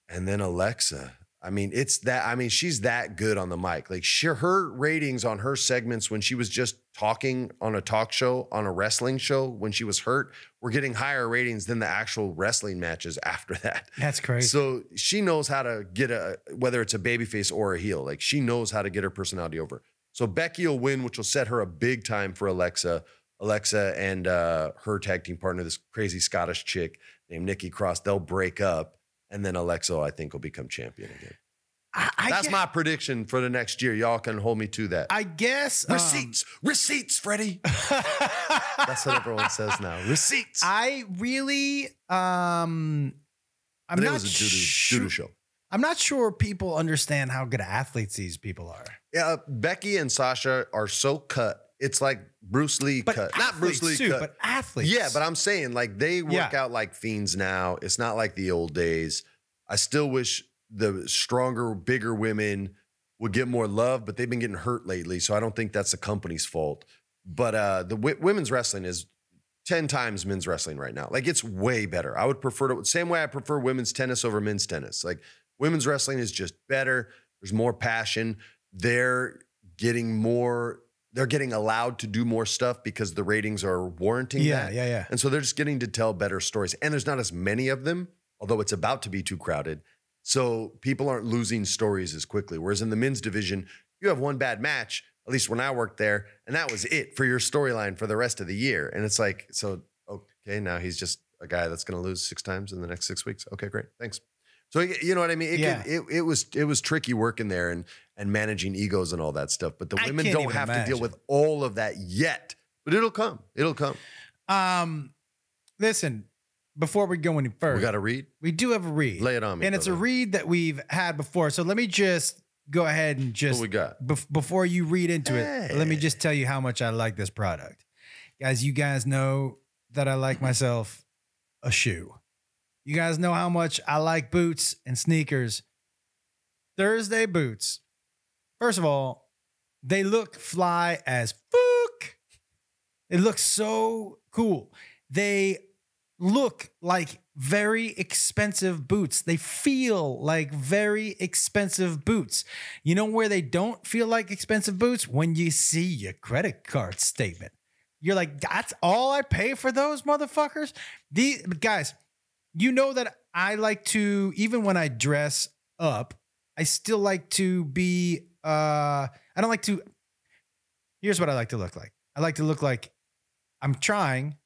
and then Alexa. I mean, it's that. I mean, she's that good on the mic. Like, she, her ratings on her segments when she was just talking on a talk show, on a wrestling show, when she was hurt, were getting higher ratings than the actual wrestling matches after that. That's crazy. So she knows how to get a whether it's a babyface or a heel. Like she knows how to get her personality over. So Becky will win, which will set her a big time for Alexa. Alexa and uh, her tag team partner, this crazy Scottish chick named Nikki Cross, they'll break up, and then Alexa, I think, will become champion again. I, I That's guess, my prediction for the next year. Y'all can hold me to that. I guess um, receipts, receipts, Freddie. That's what everyone says now. Receipts. I really um I'm Today not was a sure, doo-doo show. I'm not sure people understand how good athletes these people are. Yeah, Becky and Sasha are so cut. It's like Bruce Lee But cut. Not Bruce Lee too, cut. but athletes. yeah, but I'm saying like they work Yeah. out like fiends now. It's not like the old days. I still wish the stronger, bigger women would get more love, but they've been getting hurt lately. So I don't think that's the company's fault. But uh, the women's wrestling is 10 times men's wrestling right now. Like it's way better. I would prefer to, same way I prefer women's tennis over men's tennis. Like women's wrestling is just better. There's more passion. They're getting more, they're getting allowed to do more stuff because the ratings are warranting yeah, that. yeah, yeah. yeah. And so they're just getting to tell better stories. And there's not as many of them, although it's about to be too crowded. So people aren't losing stories as quickly. Whereas in the men's division, you have one bad match, at least when I worked there, and that was it for your storyline for the rest of the year. And it's like, so, okay, now he's just a guy that's going to lose six times in the next six weeks. Okay, great. Thanks. So you know what I mean? It, Yeah. could, it, it was it was tricky working there and and managing egos and all that stuff. But the women don't have to deal with all of that yet. But it'll come. It'll come. Um listen, before we go any further, We got to read. we do have a read. Lay it on me. and it's a read that we've had before. So let me just go ahead and just What we got? bef- before you read into it, let me just tell you how much I like this product. Guys, you guys know that I like myself a shoe. You guys know how much I like boots and sneakers. Thursday boots. First of all, they look fly as fuck. It looks so cool. They look like very expensive boots. They feel like very expensive boots. You know where they don't feel like expensive boots? When you see your credit card statement. You're like, that's all I pay for those motherfuckers? These guys, you know that I like to, even when I dress up, I still like to be, uh, I don't like to, here's what I like to look like. I like to look like I'm trying,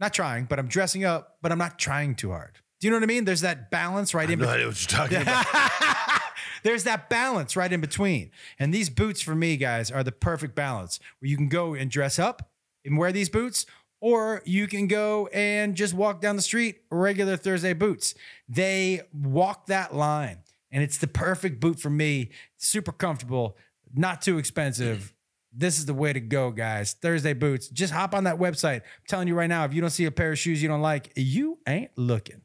not trying, but I'm dressing up, but I'm not trying too hard. Do you know what I mean? There's that balance right I in no between. idea what you're talking about. There's that balance right in between. And these boots for me, guys, are the perfect balance where you can go and dress up and wear these boots, or you can go and just walk down the street, regular Thursday boots. They walk that line. And it's the perfect boot for me. Super comfortable, not too expensive. This is the way to go, guys. Thursday boots. Just hop on that website. I'm telling you right now, if you don't see a pair of shoes you don't like, you ain't looking.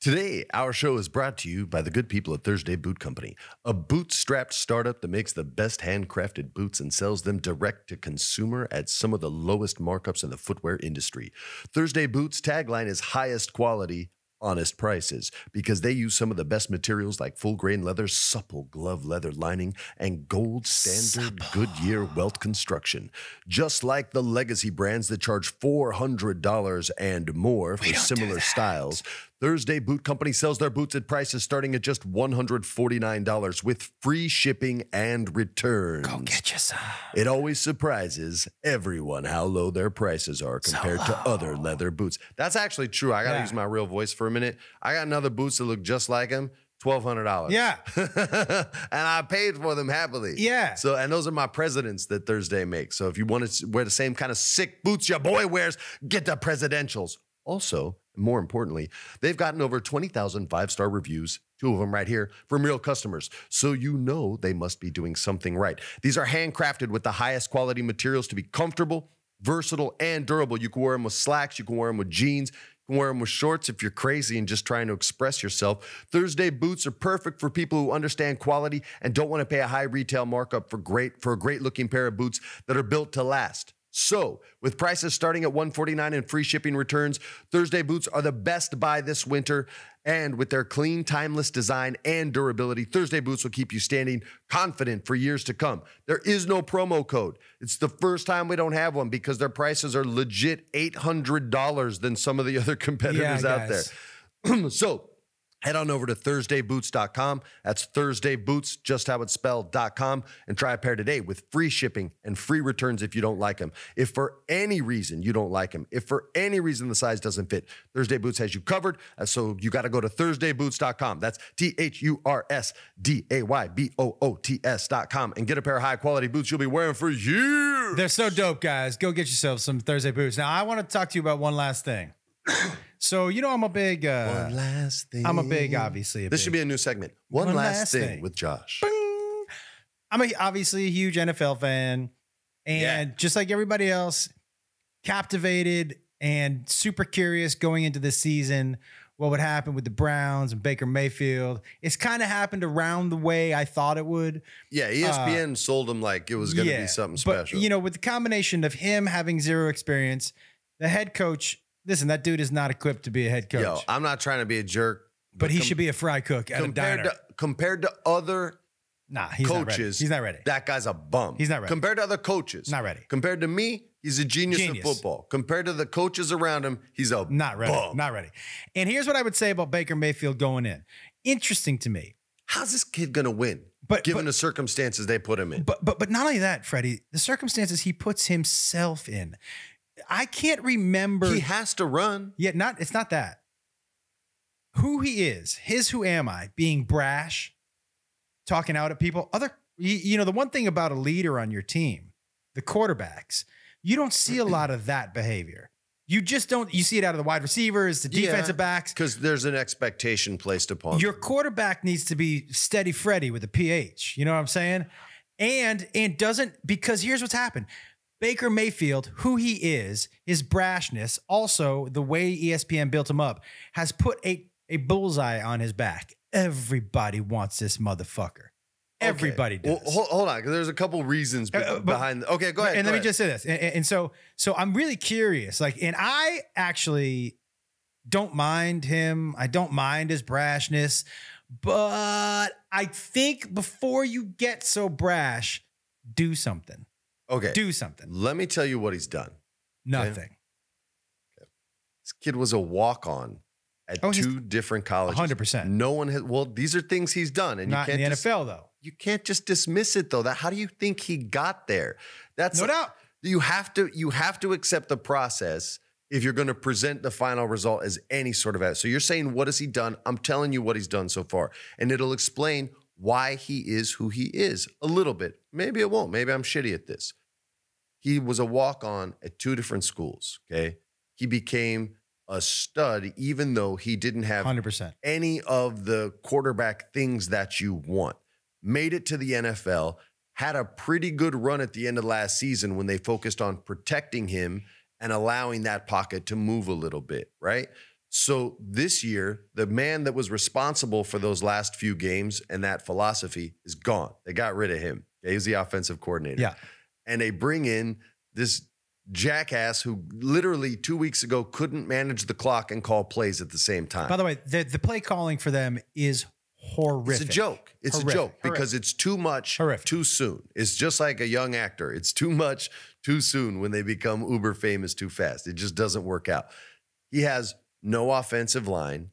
Today, our show is brought to you by the good people at Thursday Boot Company, a bootstrapped startup that makes the best handcrafted boots and sells them direct to consumer at some of the lowest markups in the footwear industry. Thursday Boots' tagline is highest quality, honest prices because they use some of the best materials like full grain leather, supple glove leather lining, and gold standard Goodyear welt construction. Just like the legacy brands that charge $400 and more for similar styles, Thursday Boot Company sells their boots at prices starting at just $149 with free shipping and returns. Go get you some. It always surprises everyone how low their prices are compared to other leather boots. That's actually true. I got to Yeah. use my real voice for a minute. I got another boots that look just like them, $1,200. Yeah. and I paid for them happily. Yeah. So, and those are my presidents that Thursday makes. So if you want to wear the same kind of sick boots your boy wears, get the presidentials. Also, more importantly, they've gotten over 20,000 five star reviews, two of them right here, from real customers. So you know they must be doing something right. These are handcrafted with the highest quality materials to be comfortable, versatile, and durable. You can wear them with slacks, you can wear them with jeans. You can wear them with shorts if you're crazy and just trying to express yourself. Thursday boots are perfect for people who understand quality and don't want to pay a high retail markup for great for a great looking pair of boots that are built to last. So, with prices starting at 149 and free shipping returns, Thursday boots are the best buy this winter. And with their clean, timeless design and durability, Thursday boots will keep you standing confident for years to come. There is no promo code. It's the first time we don't have one because their prices are legit $800 than some of the other competitors out guys. there. so, Head on over to ThursdayBoots.com. That's ThursdayBoots, just how it's spelled.com, and try a pair today with free shipping and free returns if you don't like them. If for any reason you don't like them, if for any reason the size doesn't fit, Thursday Boots has you covered. Uh, So you got to go to ThursdayBoots.com. That's T H U R S D A Y B O O T S.com and get a pair of high quality boots you'll be wearing for years. They're so dope, guys. Go get yourself some Thursday boots. Now, I want to talk to you about one last thing. So, you know, I'm a big, uh, One last thing. I'm a big, obviously. A This big, should be a new segment. One, One last, last thing, thing. with Josh. Bing. I'm a, obviously a huge NFL fan, and Yeah. just like everybody else, captivated and super curious going into this season. What would happen with the Browns and Baker Mayfield? It's kind of happened around the way I thought it would. Yeah, ESPN sold him like it was going to be something special. But, you know, with the combination of him having zero experience, the head coach, listen, that dude is not equipped to be a head coach, Yo, I'm not trying to be a jerk, but he com- should be a fry cook at a compared diner. to compared to other nah, he's not ready. coaches. He's not ready. That guy's a bum. He's not ready. Compared to other coaches, Not ready. Compared to me, he's a genius, Genius. in football. Compared to the coaches around him, he's a Not ready. bum. Not ready. And here's what I would say about Baker Mayfield going in. Interesting to me. How's this kid going to win? But given but, the circumstances they put him in. but but but not only that, Freddie, the circumstances he puts himself in. I can't remember he has to run. yet not it's not that. Who he is, his who am I, being brash, talking out at people. Other you, you know, the one thing about a leader on your team, the quarterbacks, you don't see a lot of that behavior. You just don't you see it out of the wide receivers, the Yeah. defensive backs. Because there's an expectation placed upon Your them. quarterback needs to be steady Freddy with a PH. You know what I'm saying? And and doesn't because here's what's happened. Baker Mayfield, who he is, his brashness, also the way ESPN built him up, has put a, a bullseye on his back. Everybody wants this motherfucker. Everybody Okay. does. Well, hold, hold on, because there's a couple reasons be- Uh, uh, but- behind. okay, go ahead. and go let me just say this. And, and- and so, so I'm really curious. Like, and I actually don't mind him. I don't mind his brashness, but I think before you get so brash, do something. Okay. Do something. Let me tell you what he's done. Nothing. This kid was a walk on at Oh, two different colleges. 100%. No one has. Well, these are things he's done, and Not you in can't the just, NFL though. You can't just dismiss it though. That how do you think he got there? That's No doubt. you have to you have to accept the process if you're going to present the final result as any sort of ad. So you're saying what has he done? I'm telling you what he's done so far, and it'll explain why he is who he is a little bit. Maybe it won't. Maybe I'm shitty at this. He was a walk on at two different schools. Okay, he became a stud even though he didn't have Hundred percent. any of the quarterback things that you want. Made it to the NFL, had a pretty good run at the end of last season when they focused on protecting him and allowing that pocket to move a little bit, right? So this year, the man that was responsible for those last few games and that philosophy is gone. They got rid of him. He was the offensive coordinator. Yeah. And they bring in this jackass who literally two weeks ago couldn't manage the clock and call plays at the same time. By the way, the, the play calling for them is horrific. It's a joke. It's Horrific. a joke because it's too much Horrific. too soon. It's just like a young actor. It's too much too soon when they become uber famous too fast. It just doesn't work out. He has no offensive line.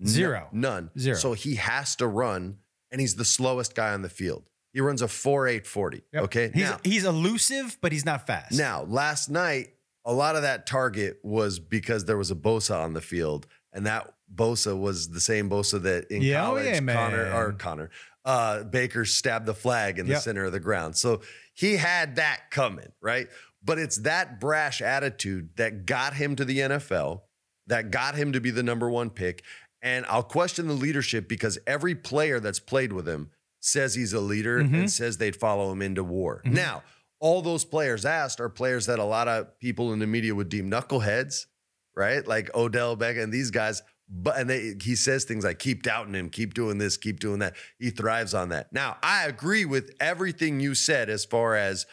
n- Zero. none. Zero. So he has to run, and he's the slowest guy on the field. He runs a 4.840. Yep. Okay. He's now, he's elusive, but he's not fast. now, last night, a lot of that target was because there was a Bosa on the field, and that Bosa was the same Bosa that in Yeah, oh college yeah, Connor or. Connor uh, Baker stabbed the flag in the center of the ground. So he had that coming, right? But it's that brash attitude that got him to the NFL, that got him to be the number one pick. And I'll question the leadership because every player that's played with him says he's a leader Mhm. and says they'd follow him into war. Mhm. Now, all those players asked are players that a lot of people in the media would deem knuckleheads, right? Like Odell Beckham and these guys. But and they, he says things like keep doubting him, keep doing this, keep doing that. He thrives on that. Now, I agree with everything you said as far as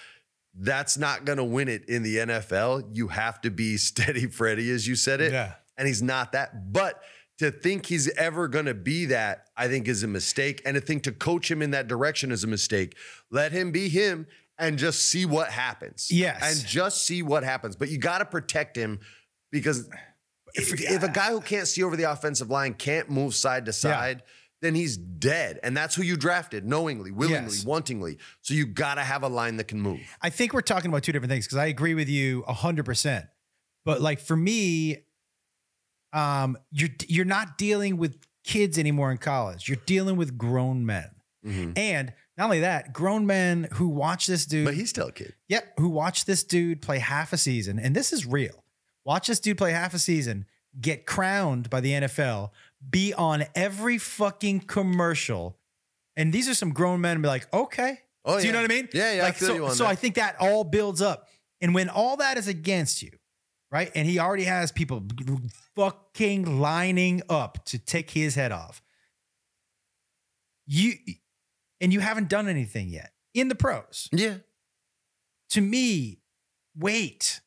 that's not going to win it in the NFL. You have to be steady Freddy, as you said it Yeah. And he's not that. But to think he's ever going to be that, I think is a mistake. And to think to coach him in that direction is a mistake. Let him be him and just see what happens. Yes. And just see what happens. But you got to protect him because if, if a guy who can't see over the offensive line can't move side to side, then he's dead. And that's who you drafted knowingly, willingly, Yes. wantingly. So you got to have a line that can move. I think we're talking about two different things because I agree with you hundred percent. But like for me, um, you're you're not dealing with kids anymore in college. You're dealing with grown men, Mhm. and not only that, grown men who watch this dude. But he's still a kid. Yep, who watch this dude play half a season, and this is real. Watch this dude play half a season, get crowned by the NFL, be on every fucking commercial, and these are some grown men. Be like, okay, Oh, do you yeah. know what I mean? Yeah, yeah, I Like, feel so, so. I think that all builds up, and when all that is against you, right? And he already has people fucking lining up to take his head off. You and you haven't done anything yet in the pros Yeah. to me, wait,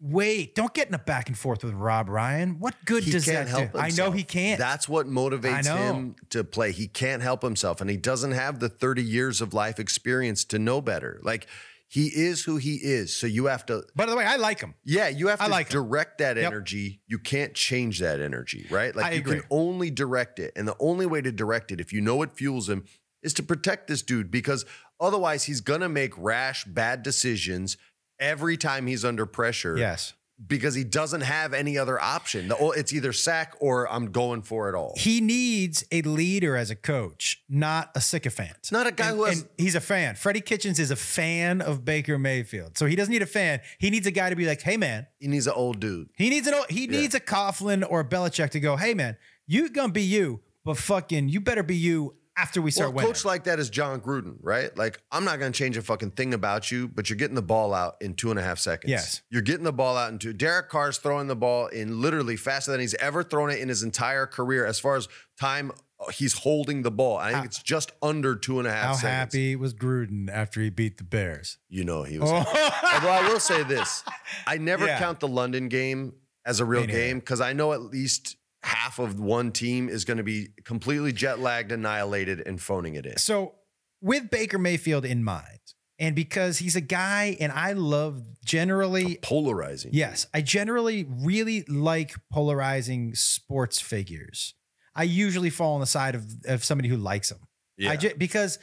wait. Don't get in a back and forth with Rob Ryan. What good he does can't that help do? I know he can't. That's what motivates him to play. He can't help himself, and he doesn't have the 30 years of life experience to know better. Like he is who he is. So you have to, By the way, I like him. yeah, you have I to like him. direct that Yep. energy. You can't change that energy, right? Like I you agree. can only direct it, and the only way to direct it, if you know it fuels him, is to protect this dude because otherwise he's gonna make rash, bad decisions every time he's under pressure Yes. Because he doesn't have any other option. The, it's either sack or I'm going for it all. He needs a leader as a coach, not a sycophant. Not a guy and, who has and he's a fan. Freddie Kitchens is a fan of Baker Mayfield. So he doesn't need a fan. He needs a guy to be like, hey man, he needs an old dude. he needs an old. he needs a Coughlin or a Belichick to go, hey man, you gonna be you, but fucking you better be you after we Well, start a winning. coach like that is Jon Gruden, right? Like, I'm not going to change a fucking thing about you, but you're getting the ball out in two and a half seconds. Yes. You're getting the ball out in two. Derek Carr's throwing the ball in literally faster than he's ever thrown it in his entire career as far as time uh, he's holding the ball. I think How- it's just under two and a half How seconds. happy was Gruden after he beat the Bears? You know he was. Oh. Although I will say this, I never Yeah. count the London game as a real game because I know at least half of one team is going to be completely jet lagged, annihilated, and phoning it in. So, with Baker Mayfield in mind, And because he's a guy and I love generally Polarizing. Yes, I generally really like polarizing sports figures. I usually fall on the side of, of somebody who likes them. Yeah. I because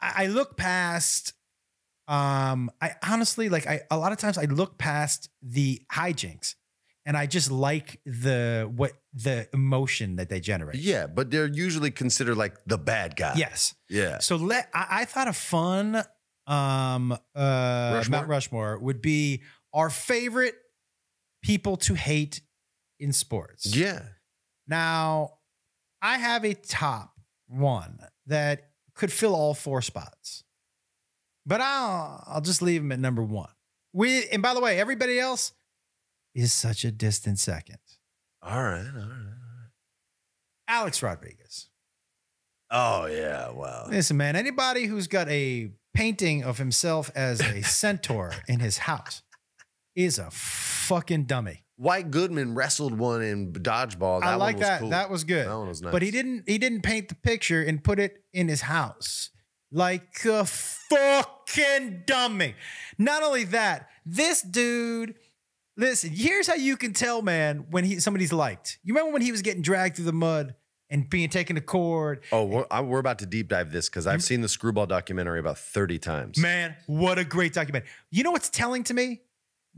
I, I look past. Um, I honestly like. I a lot of times I look past the hijinks, and I just like the what the emotion that they generate. yeah, but they're usually considered like the bad guy. Yes. Yeah. So let I, I thought a fun um uh Rushmore? Mount Rushmore would be our favorite people to hate in sports. Yeah. Now, I have a top one that could fill all four spots, but I'll I'll just leave him at number one. We and by the way, everybody else is such a distant second. All right. All right. Alex Rodriguez. Oh yeah. Wow. Listen, man, anybody who's got a painting of himself as a centaur in his house is a fucking dummy. White Goodman wrestled one in dodgeball. That I one like that. Cool. That was good. That one was nice. But he didn't he didn't paint the picture and put it in his house. Like a fucking dummy. Not only that, this dude Listen, here's how you can tell, man, when he somebody's liked. You remember when he was getting dragged through the mud and being taken to court? Oh, we're, I- we're about to deep dive this because I've seen the Screwball documentary about thirty times. Man, what a great documentary. You know what's telling to me?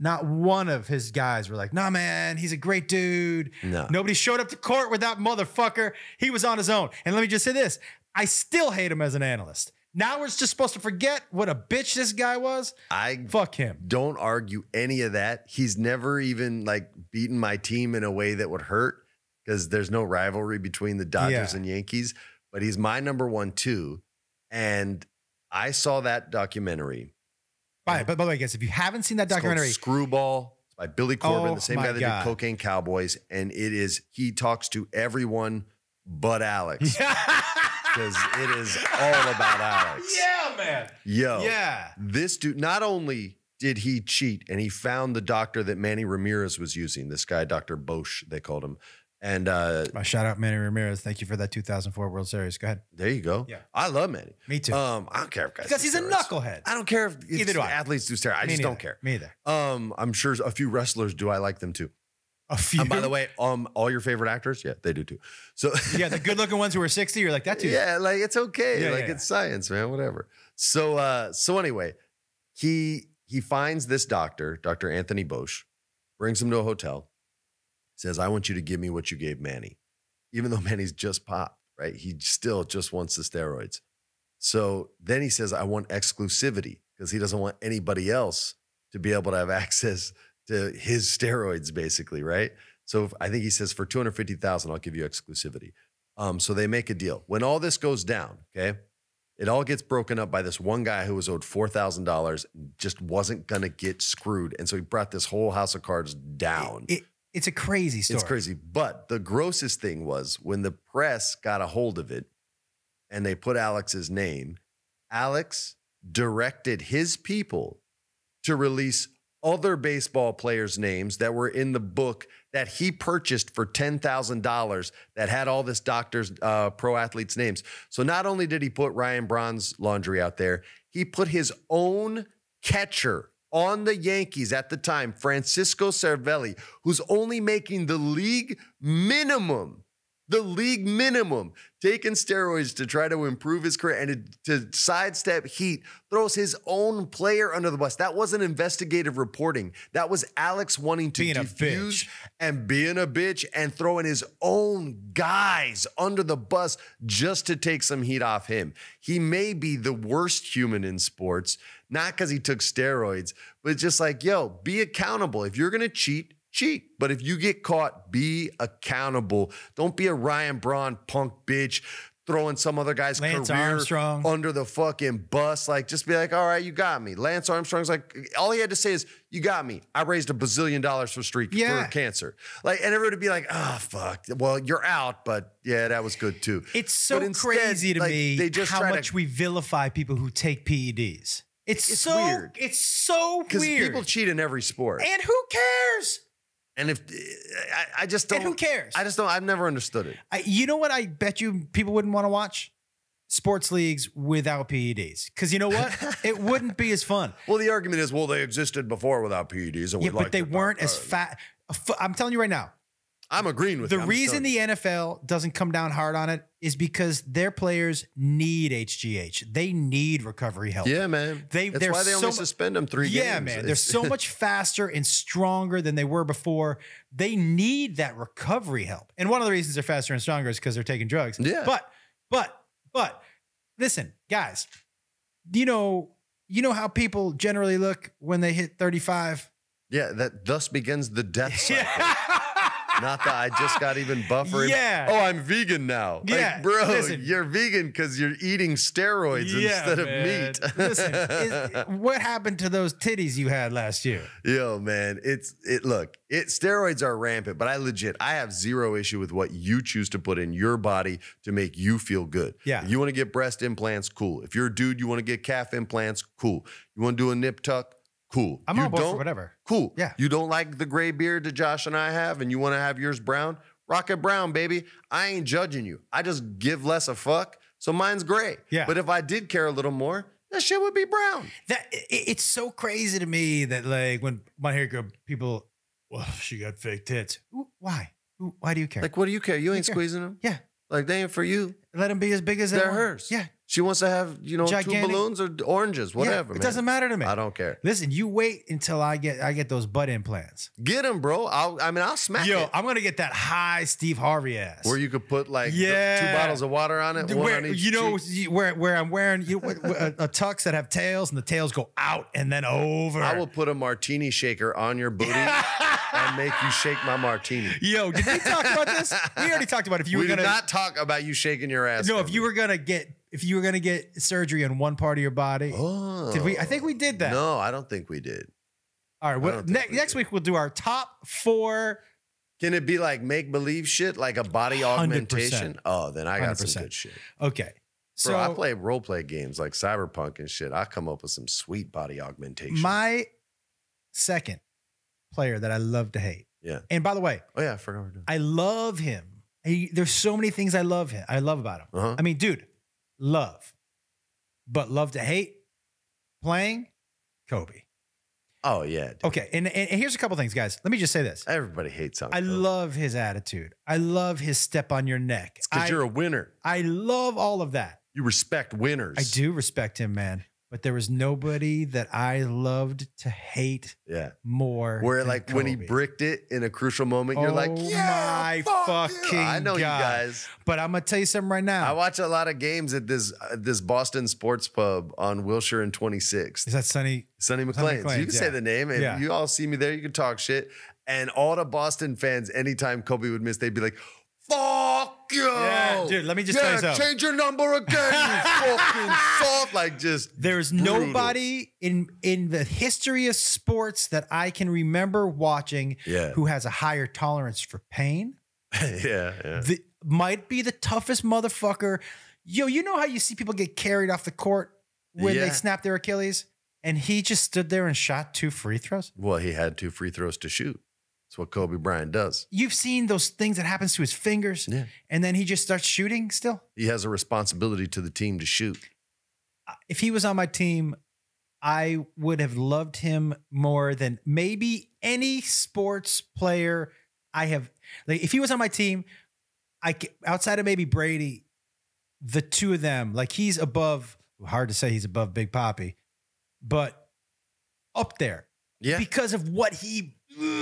Not one of his guys were like, nah, man, he's a great dude. No. Nobody showed up to court with that motherfucker. He was on his own. And let me just say this I still hate him as an analyst. Now we're just supposed to forget what a bitch this guy was. I Fuck him. don't argue any of that. He's never even like beaten my team in a way that would hurt because there's no rivalry between the Dodgers Yeah. and Yankees. But he's my number one too. And I saw that documentary. By, but by the way, guys, if you haven't seen that documentary, Screwball. It's by Billy Corben, Oh, the same guy that God. did Cocaine Cowboys. And it is, he talks to everyone but Alex because it is all about Alex. yeah, man. Yo. Yeah. This dude, not only did he cheat and he found the doctor that Manny Ramirez was using, this guy, Dr. Bosch, they called him. And uh, My shout out, Manny Ramirez. Thank you for that 2004 World Series. Go ahead. there you go. Yeah. I love Manny. Me too. Um, I don't care if guys because do he's a knucklehead. I don't care if Either do I. athletes do steroids. I Me just don't care. Me either. Um, I'm sure a few wrestlers do. I like them too. A few. And by the way, um, all your favorite actors, yeah, they do too. So yeah, the good looking ones who are 60, you're like, that too. Yeah, like it's okay. Yeah, like yeah, it's science, man. Whatever. So uh so anyway, he he finds this doctor, Dr. Anthony Bosch, brings him to a hotel, says, I want you to give me what you gave Manny. Even though Manny's just popped, right? He still just wants the steroids. So then he says, I want exclusivity because he doesn't want anybody else to be able to have access to his steroids, basically, right? So I think he says, for 250,000, I'll give you exclusivity. Um, so they make a deal. When all this goes down, okay, it all gets broken up by this one guy who was owed four thousand dollars, just wasn't gonna get screwed, and so he brought this whole house of cards down. It, it's a crazy story. It's crazy. But the grossest thing was when the press got a hold of it and they put Alex's name, Alex directed his people to release other baseball players' names that were in the book that he purchased for $10,000 that had all this doctor's uh, pro athletes' names. So not only did he put Ryan Braun's laundry out there, he put his own catcher on the Yankees at the time, Francisco Cervelli, who's only making the league minimum, the league minimum, taking steroids to try to improve his career and to, sidestep heat, throws his own player under the bus. That wasn't investigative reporting. That was Alex wanting to Being defuse and being a bitch and throwing his own guys under the bus just to take some heat off him. He may be the worst human in sports, not because he took steroids, but just like, yo, be accountable. If you're going to cheat, cheat. But if you get caught, be accountable. Don't be a Ryan Braun punk bitch throwing some other guy's Lance career Armstrong. under the fucking bus. Like, just be like, all right, you got me. Lance Armstrong's like, all he had to say is, you got me. I raised a bazillion dollars for street Yeah. for cancer. Like, and everybody would be like, oh, fuck. Well, you're out, but yeah, that was good too. It's so instead, crazy to like, me they just how try to- much we vilify people who take PEDs. It's, It's so weird. It's so weird. people cheat in every sport. and who cares? And if I, I just don't, And who cares? I just don't, I've never understood it. I, you know what? I bet you people wouldn't want to watch sports leagues without PEDs. Because you know what? it wouldn't be as fun. Well, the argument is, well, they existed before without PEDs, and Yeah, but they weren't as Uh, fat. I'm telling you right now, I'm agreeing with the you. Reason the NFL doesn't come down hard on it is because their players need HGH. They need recovery help. yeah, man. They- That's they're why they only so mu- suspend them three yeah, games. man. They're so much faster and stronger than they were before. They need that recovery help. And one of the reasons they're faster and stronger is because they're taking drugs. Yeah. But, but, but listen, guys, you know, you know how people generally look when they hit 35? Yeah, that thus begins the death cycle. Not that I just got even buffered. Yeah. Oh, I'm vegan now. Like, Yeah, bro, listen. you're vegan because you're eating steroids instead man. of meat. Listen, is- what happened to those titties you had last year? Yo, man, it's it. Look, it steroids are rampant, but I legit, I have zero issue with what you choose to put in your body to make you feel good. Yeah. you want to get breast implants, cool. If you're a dude, you want to get calf implants, cool. You want to do a nip tuck, cool. I'm you on board don't, for whatever. Cool. Yeah. You don't like the gray beard that Josh and I have, and you want to have yours brown? Rock it brown, baby. I ain't judging you. I just give less a fuck. So mine's gray. Yeah. But if I did care a little more, that shit would be brown. That it, it's so crazy to me that like when my hair go, people, well, she got fake tits. Who- Why? Who- Why do you care? Like, what do you care? You ain't care. squeezing them. yeah, Like, they ain't for you. let them be as big as they They're hers. Yeah, She wants to have, you know, Gigantic. two balloons or oranges, Yeah, whatever. it man. doesn't matter to me. I don't care. Listen, you wait until I get I get those butt implants. Get them, bro. I'll, I mean, I'll smack Yo, it. I'm gonna get that high Steve Harvey ass. Where you could put like the- Yeah. two bottles of water on it, where, on you know cheek. where where I'm wearing you know, a, a tux that have tails and the tails go out and then over. I will put a martini shaker on your booty and make you shake my martini. Yo, did we talk about this? We already talked about if you we were gonna not talk about you shaking your ass. no, if you were gonna get if you were gonna get surgery on one part of your body. oh, Did we? I think we did that. No, I don't think we did. All right. I What, don't think ne- we next did. week we'll do our top four. Can it be like make believe shit, like a body 100%. augmentation? Oh, then I got some 100%. good shit. Okay. So Bro, I play role play games like Cyberpunk and shit. I come up with some sweet body augmentation. my second player that I love to hate. Yeah. And by the way, oh yeah, I forgot. I love him. He, there's so many things I love him. I love about him. Uh-huh. I mean, dude, love, but love to hate playing Kobe. Oh yeah, dude. Okay, and, and, and here's a couple things, guys. Let me just say this. everybody hates him. I love his attitude. I love his step on your neck. because you're a winner. I love all of that. You respect winners. I do respect him, man. But there was nobody that I loved to hate Yeah. more. Where like when he bricked it in a crucial moment, you're like, Oh yeah, my fuck you." I know you guys. But I'm gonna tell you something right now. I watch a lot of games at this uh, this Boston sports pub on Wilshire and 26th. Is that Sonny? Sonny Sonny McLean's. McLean's, you can say the name, and Yeah. you all see me there. You can talk shit. And all the Boston fans, anytime Kobe would miss, they'd be like, "Fuck you, Yeah, dude, let me just tell you yeah, something. change your number again, you fucking soft." Like just There's brutal. nobody in in the history of sports that I can remember watching Yeah. who has a higher tolerance for pain. yeah, yeah. The, might be the toughest motherfucker. Yo, you know how you see people get carried off the court when they snap their Achilles, and he just stood there and shot two free throws. Well, he had two free throws to shoot. That's what Kobe Bryant does. You've seen those things that happens to his fingers, Yeah. and then he just starts shooting. Still, He has a responsibility to the team to shoot. Uh, if he was on my team, I would have loved him more than maybe any sports player I have. Like if he was on my team, I outside of maybe Brady, the two of them, like he's above. Hard to say he's above Big Papi, but up there Yeah. because of what he,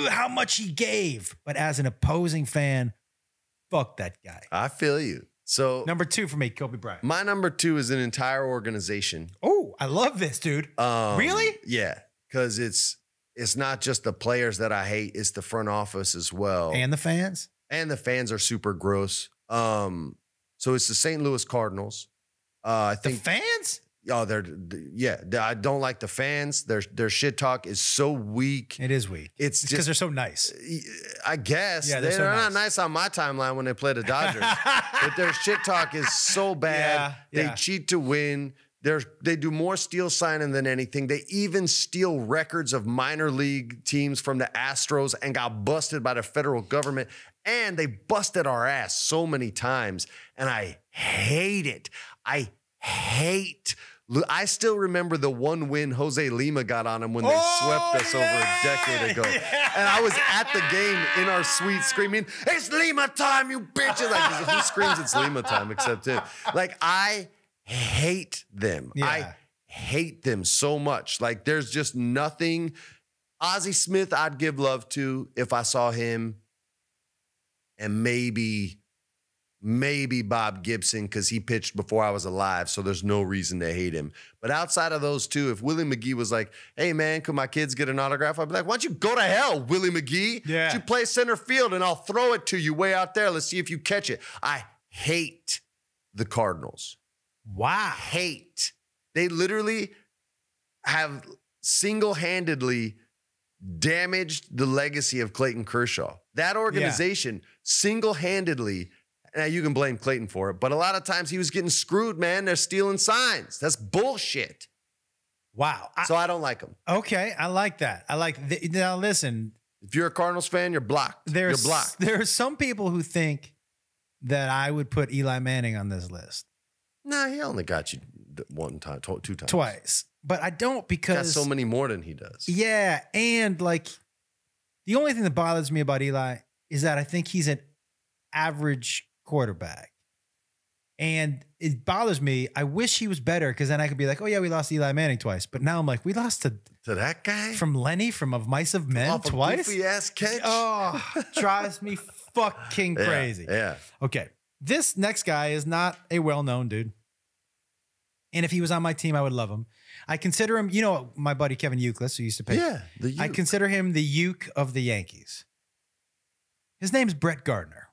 how much he gave. But as an opposing fan, fuck that guy. I feel you. So Number two for me, Kobe Bryant. my number two is an entire organization. Oh, I love this dude. Um, Really? Yeah, because it's it's not just the players that I hate; it's the front office as well, And the fans. and the fans are super gross. Um, so it's the St. Louis Cardinals. Uh, I The think. fans? Oh, they're yeah. I don't like the fans. Their their shit talk is so weak. It is weak. It's because they're so nice. I guess Yeah, they're, they're so not nice. nice on my timeline when they play the Dodgers. but their shit talk is so bad. Yeah, they yeah. cheat to win. They're, they do more steal signing than anything. They even steal records of minor league teams from the Astros and got busted by the federal government. And they busted our ass so many times. And I hate it. I hate. I still remember the one win Jose Lima got on him when they Oh, swept us over a decade ago. And I was at the game in our suite screaming, It's Lima time, you bitches. Like, who screams it's Lima time except him? Like, I hate them. Yeah. I hate them so much. Like, there's just nothing. Ozzie Smith, I'd give love to if I saw him, and maybe, maybe Bob Gibson because he pitched before I was alive, so there's no reason to hate him. But outside of those two, if Willie McGee was like, "Hey man, could my kids get an autograph?" I'd be like, "Why don't you go to hell, Willie McGee? Yeah. You play center field and I'll throw it to you way out there. Let's see if you catch it." I hate the Cardinals Wow. hate. They literally have single handedly damaged the legacy of Clayton Kershaw. That organization single handedly, now you can blame Clayton for it, but a lot of times he was getting screwed, man. They're stealing signs. That's bullshit. Wow. I- So I don't like him. okay, I like that. I like now. Listen, If you're a Cardinals fan, you're blocked. there's you're blocked. there are some people who think that I would put Eli Manning on this list Nah, he only got you one time, two times. twice, but I don't Got because so many more than he does. yeah, and like the only thing that bothers me about Eli is that I think he's an average quarterback. And it bothers me. I wish he was better because then I could be like, oh, yeah, we lost Eli Manning twice. But now I'm like, we lost to To that guy? from Lenny from Of Mice of Men Off twice. goofy ass catch? Oh, drives me fucking crazy. Yeah. Okay. This next guy is not a well known dude. And if he was on my team, I would love him. I consider him, you know, my buddy Kevin Youkilis, who used to pay. Yeah. The I consider him the Youk of the Yankees. His name's Brett Gardner.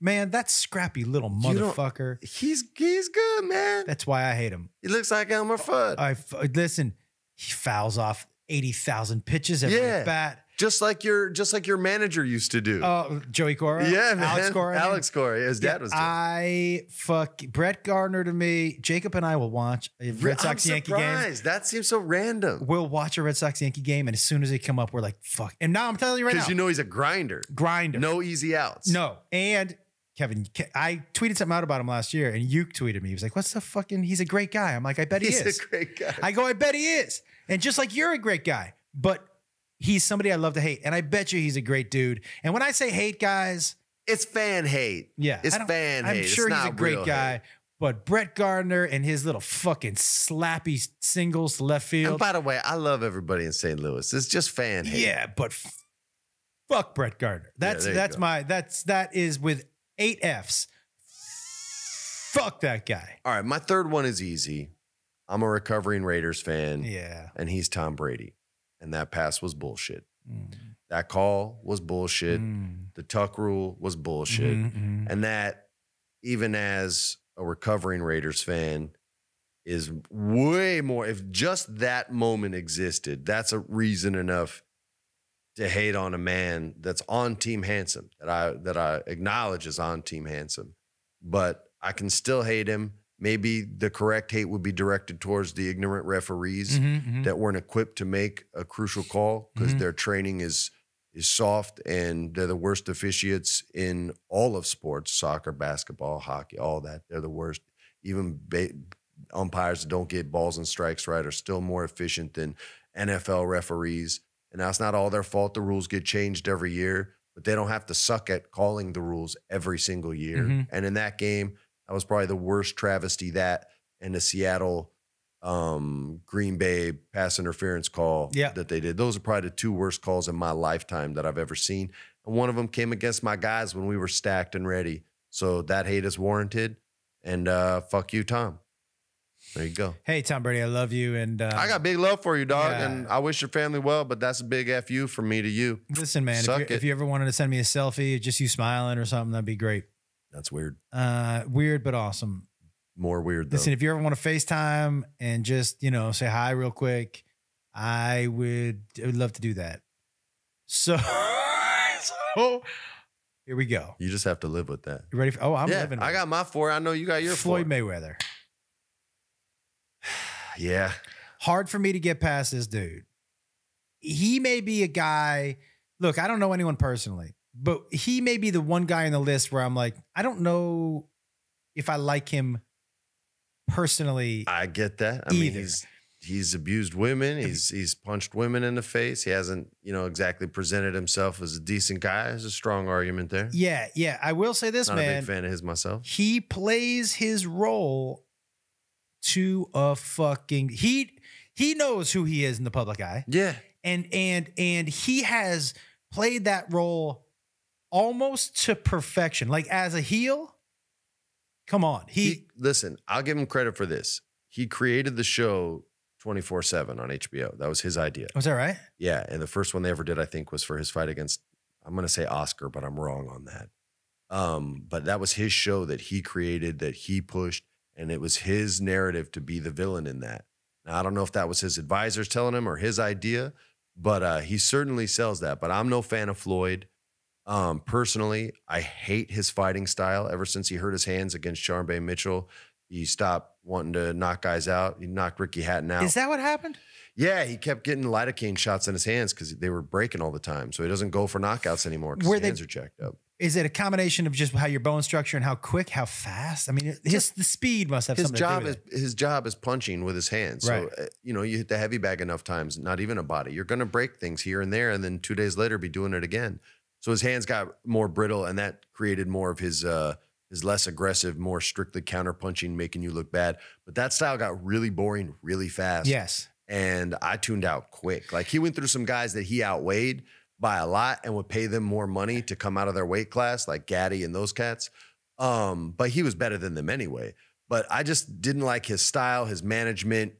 Man, that scrappy little You don't- motherfucker. He's he's good, man. That's why I hate him. He looks like Elmer Fudd. I f- uh, listen. He fouls off eighty thousand pitches every Yeah. bat. just like your just like your manager used to do. Oh, Joey Cora. yeah, man. Alex Cora. I mean. Alex Cora. His dad was. I fuck Brett Gardner to me. Jacob and I will watch a Red Sox I'm Yankee game. surprised. That seems so random. We'll watch a Red Sox Yankee game, and as soon as they come up, we're like, fuck. And now I'm telling you right now, Because you know he's a grinder. grinder. No easy outs. No. And Kevin, I tweeted something out about him last year, and Youk tweeted me. He was like, "What's the fucking? He's a great guy." I'm like, "I bet he he's is." a great guy. I go, "I bet he is." And just like you're a great guy, but he's somebody I love to hate, and I bet you he's a great dude. And when I say hate guys, it's fan hate. yeah, It's fan I'm hate. It's sure he's a great guy. hate. But Brett Gardner and his little fucking slappy singles to left And field. by the way, I love everybody in St. Louis. It's just fan hate. Yeah, but fuck Brett Gardner. That's you that's go. my that's that is with eight Fs. Fuck that guy. All right, my third one is easy. I'm a recovering Raiders fan, Yeah. and he's Tom Brady. And that pass was bullshit. Mm. That call was bullshit. Mm. The tuck rule was bullshit. Mhm, mhm. And that, even as a recovering Raiders fan, is way more. If just that moment existed, that's a reason enough to hate on a man that's on Team Handsome that I that I acknowledge is on Team Handsome, but I can still hate him. Maybe the correct hate would be directed towards the ignorant referees Mhm, mhm. that weren't equipped to make a crucial call because Mhm. their training is is soft and they're the worst officiates in all of sports soccer basketball hockey all that they're the worst even ba- umpires that don't get balls and strikes right are still more efficient than NFL referees and that's not all their fault the rules get changed every year but they don't have to suck at calling the rules every single year Mhm. and in that game that was probably the worst travesty that and the Seattle um, Green Bay pass interference call Yeah. that they did. Those are probably the two worst calls in my lifetime that I've ever seen. And one of them came against my guys when we were stacked and ready. So that hate is warranted. And uh, fuck you, Tom. There you go. Hey, Tom Brady, I love you. And uh, I got big love for you, dog. yeah. And I wish your family well, but that's a big fu you from me to you. listen, man. If you, if you ever wanted to send me a selfie, just you smiling or something, that'd be great. That's weird. Uh, weird but awesome. More weird, though. Listen, if you ever want to FaceTime and just you know say hi real quick, I would I would love to do that. So, so here we go. you just have to live with that. You ready? For, oh, I'm yeah, living. I got my four. I know you got your Floyd four. Mayweather. Yeah. hard for me to get past this dude. He may be a guy. Look, I don't know anyone personally, but he may be the one guy on the list where I'm like, I don't know if I like him personally. I get that. I mean, he's he's abused women. He's he's punched women in the face. He hasn't, you know, exactly presented himself as a decent guy. There's a strong argument there. yeah, yeah. I will say this, Not a man. big fan of his myself. He plays his role to a fucking he he knows who he is in the public eye. Yeah. and and and he has played that role almost to perfection like as a heel come on he, He, listen, I'll give him credit for this. He created the show 24 7 on HBO. That was his idea. was that right Yeah. And the first one they ever did, I think, was for his fight against, I'm going to say Oscar, but I'm wrong on that. Um, but that was his show that he created, that he pushed, and it was his narrative to be the villain in that. Now, I don't know if that was his advisors telling him or his idea, but uh, he certainly sells that. But I'm no fan of Floyd. Um, personally, I hate his fighting style. Ever since he hurt his hands against Sharmba Mitchell, he stopped wanting to knock guys out. He knocked Ricky Hatton out. is that what happened Yeah, he kept getting lidocaine shots in his hands because they were breaking all the time. So he doesn't go for knockouts anymore because his they- hands are jacked up. Is it a combination of just how your bone structure and how quick how fast i mean his the speed must have His something job to do is it. his job is punching with his hands. Right. So uh, you know you hit the heavy bag enough times, not even a body. You're going to break things here and there, and then two days later be doing it again. So his hands got more brittle, and that created more of his uh, his less aggressive, more strictly counter punching, making you look bad. But that style got really boring really fast. yes and I tuned out quick. Like he went through some guys that he outweighed by a lot and would pay them more money to come out of their weight class, like Gatti and those cats. Um, but he was better than them anyway. But I just didn't like his style, his management,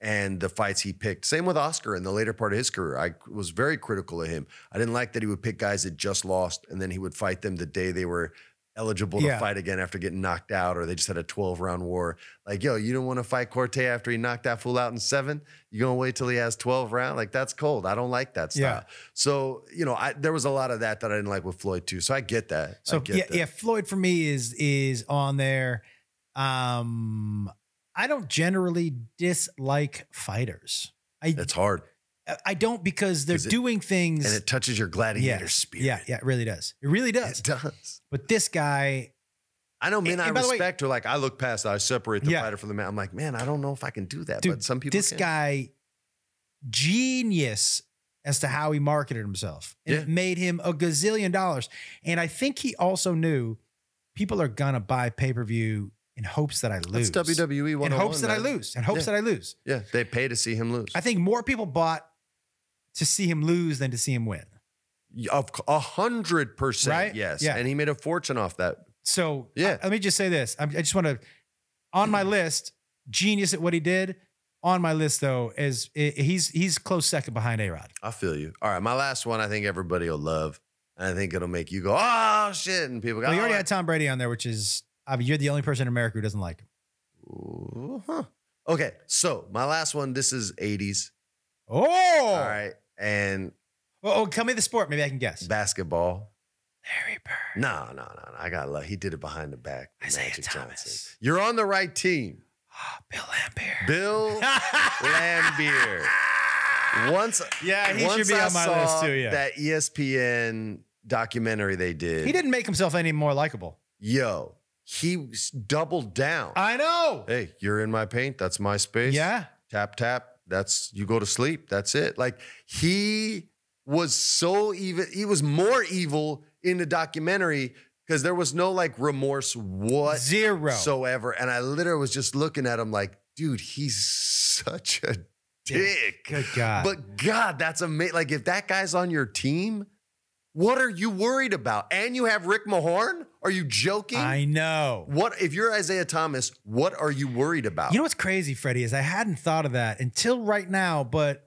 and the fights he picked. Same with Oscar in the later part of his career. I was very critical of him. I didn't like that he would pick guys that just lost and then he would fight them the day they were eligible to Yeah. fight again after getting knocked out or they just had a 12 round war. Like, yo, you don't want to fight Quartey after he knocked that fool out in seven? You gonna wait till he has 12 round? Like, that's cold. I don't like that style. Yeah. So, you know, I, there was a lot of that that I didn't like with Floyd too. So I get that. So get yeah that. yeah floyd for me is is on there um i don't generally dislike fighters i It's hard. Uh, i don't because they're it- doing things And it touches your gladiator yeah, spirit. yeah yeah it really does it really does It does. But this guy, I know men And- I and by way- respect are like, I look past. I separate the Yeah. fighter from the man. I'm like, man, I don't know if I can do that. dude, but some people this can. guy, genius as to how he marketed himself. And Yeah. It made him a gazillion dollars. And I think he also knew people are gonna buy pay per view in hopes that I lose. That's WWE 101. in hopes oh that I lose. In hopes Yeah. that I lose. Yeah, they pay to see him lose. I think more people bought to see him lose than to see him win. Of a hundred percent, yes. Yeah. And he made a fortune off that. So Yeah. I- let me just say this. I'm- I just want to, on my list, genius at what he did. On my list though, is i- he's he's close second behind A Rod. I feel you. All right, my last one, I think everybody will love. And I think it'll make you go, oh shit, and people go, Well, you oh, already "Oh, had Tom Brady on there, which is I mean, you're the only person in America who doesn't like him. Ooh, huh. Okay, so my last one, this is 80s. Oh, All right, and Oh, oh, tell me the sport. Maybe I can guess. basketball. Larry Bird. No, no, no, no. I got luck. He did it behind the back. Isiah Magic Thomas. Johnson. You're on the right team. Ah, Bill Laimbeer. Bill Laimbeer. Once, Yeah, he once should be I on my list too, yeah. That ESPN documentary they did. he didn't make himself any more likable. Yo, he doubled down. I know. hey, you're in my paint. That's my space. Yeah. Tap tap. That's you go to sleep. That's it. Like he was so evil. He was more evil in the documentary because there was no like remorse Zero. whatsoever. And I literally was just looking at him like, dude, he's such a dick. Good God. But God, that's amazing. Like if that guy's on your team, what are you worried about? And you have Rick Mahorn? Are you joking? I know. what if you're Isiah Thomas? What are you worried about? You know what's crazy, Freddie, is I hadn't thought of that until right now, but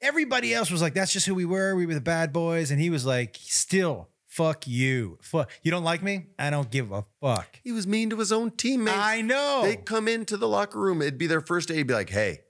everybody else was like, that's just who we were. We were the bad boys. And he was like, still, fuck you. Fuck. You don't like me? I don't give a fuck. he was mean to his own teammates. I know. They'd come into the locker room. It'd be their first day. He'd be like, hey,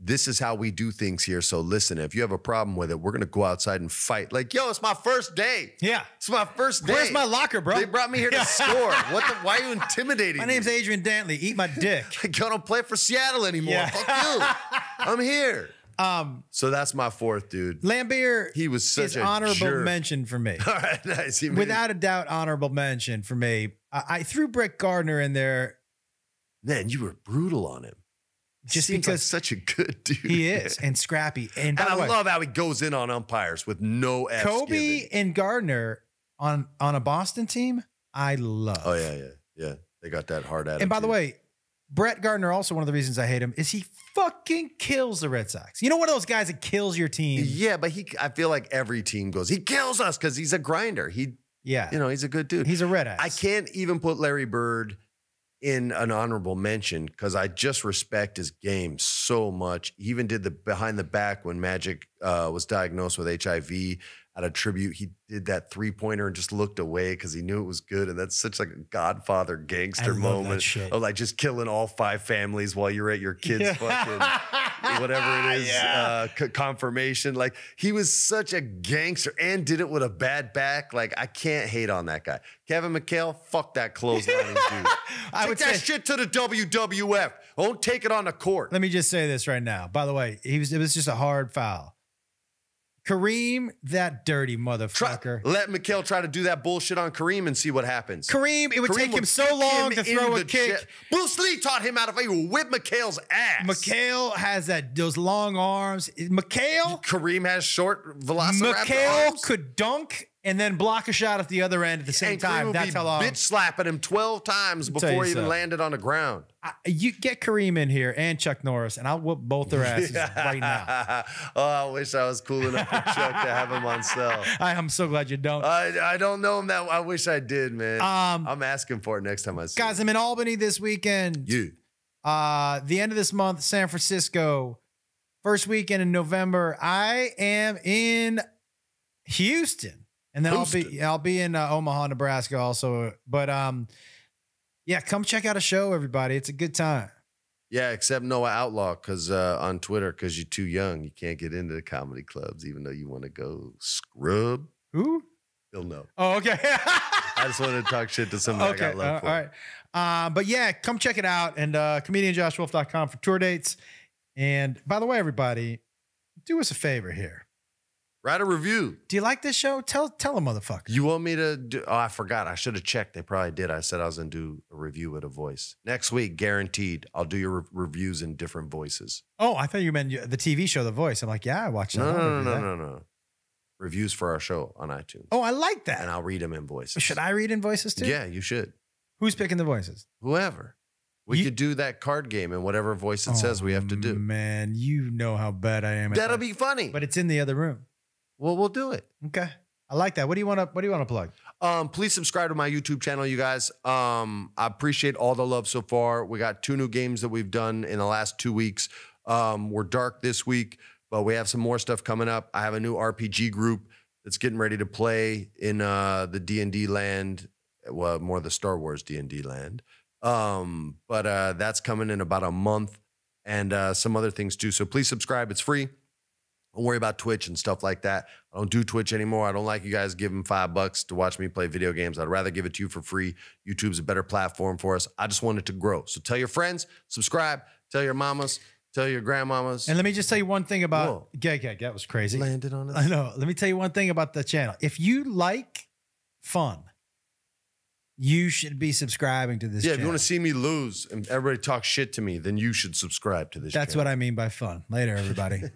this is how we do things here. So listen, if you have a problem with it, we're going to go outside and fight. Like, yo, it's my first day. yeah. It's my first day. Where's my locker, bro? They brought me here to score. What the, why are you intimidating My me? name's Adrian Dantley. Eat my dick. Like, I don't play for Seattle anymore. Yeah. Fuck you. I'm here. Um, So that's my fourth dude. Laimbeer He was such an honorable jerk. mention for me. All right, nice. He Without a doubt, honorable mention for me. I, I threw Brett Gardner in there man, you were brutal on him. Just Seems like because such a good dude. he is and scrappy. And And I way, love how he goes in on umpires with no F's Kobe given. and Gardner on on a Boston team. I love. Oh yeah, yeah, yeah. They got that hard attitude. And by the way, Brett Gardner, also one of the reasons I hate him is he fucking kills the Red Sox. You know, one of those guys that kills your team. yeah, but he, I feel like every team goes, he kills us because he's a grinder. He, Yeah, you know, he's a good dude. he's a red ass. I can't even put Larry Bird in an honorable mention because I just respect his game so much. He even did the behind the back when Magic uh, was diagnosed with HIV at a tribute. He did that three pointer and just looked away because he knew it was good. And that's such like a Godfather gangster moment of like just killing all five families while you're at your kid's fucking whatever it is, Yeah. uh, confirmation. Like he was such a gangster and did it with a bad back. Like I can't hate on that guy. Kevin McHale, fuck that clotheslining dude. I Take would that say- shit to the WWF. Don't take it on the court. Let me just say this right now. By the way, he was it was just a hard foul. Kareem, that dirty Try, motherfucker. let McHale try to do that bullshit on Kareem and see what happens. Kareem, it would Kareem take him so long him to throw a kick. Bruce Lee taught him how to he would whip McHale's ass. McHale has that those long arms. McHale, Kareem has short McHale arms. could dunk and then block a shot at the other end at the same and time. That's how long. bitch slapping him 12 times before he even something. landed on the ground. I, you get Kareem in here and Chuck Norris, and I'll whoop both their asses right now. oh, I wish I was cool enough for Chuck to have him on cell. I am so glad you don't. I, I don't know him that I wish I did, man. Um, I'm asking for it next time I see guys, I'm in Albany this weekend. him. You. Uh, the end of this month, San Francisco. First weekend in November, I am in Houston, and then I'll be I'll be in uh, Omaha, Nebraska, also. But um, yeah, come check out a show, everybody. It's a good time. Yeah, except Noah Outlaw, because uh, on Twitter, because you're too young, you can't get into the comedy clubs, even though you want to go scrub. Who? He'll know. Oh, okay. I just wanted to talk shit to somebody okay. I got love uh, for. all right. Uh, but yeah, come check it out and uh, comedianjoshwolf.com for tour dates. And by the way, everybody, do us a favor here. Write a review. Do you like this show? Tell tell a motherfucker. You want me to do? Oh, I forgot. I should have checked. They probably did. I said I was to do a review with a voice. Next week, guaranteed. I'll do your re- reviews in different voices. Oh, I thought you meant the TV show, The Voice. I'm like, yeah, I watched that. No, no, no, no, no, no. Reviews for our show on iTunes. Oh, I like that. And. I'll read them in voices. Should I read in voices too? Yeah, you should. Who's picking the voices? Whoever. We You- could do that card game in whatever voice it says we have to Oh, do. Man, you know how bad I am. At That'll that. be funny. But it's in the other room. Well, we'll do it. Okay, I like that. What do you want to? What do you want to plug? Um, please subscribe to my YouTube channel, you guys. Um, I appreciate all the love so far. We got two new games that we've done in the last two weeks. Um, we're dark this week, but we have some more stuff coming up. I have a new RPG group that's getting ready to play in uh, the D and D land, well, more the Star Wars D and D land. Um, but uh, that's coming in about a month, and uh, some other things too. So please subscribe. It's free. Don't worry about Twitch and stuff like that. I don't do Twitch anymore. I don't like you guys giving five bucks to watch me play video games. I'd rather give it to you for free. YouTube's a better platform for us. I just want it to grow. So tell your friends, subscribe, tell your mamas, tell your grandmamas. And let me just tell you one thing about Whoa. Gag Gag. That was crazy. landed on it. I know. Let me tell you one thing about the channel. If you like fun, you should be subscribing to this. Yeah, if you want to see me lose and everybody talk shit to me, then you should subscribe to this. Channel. That's what I mean by fun. Later, everybody.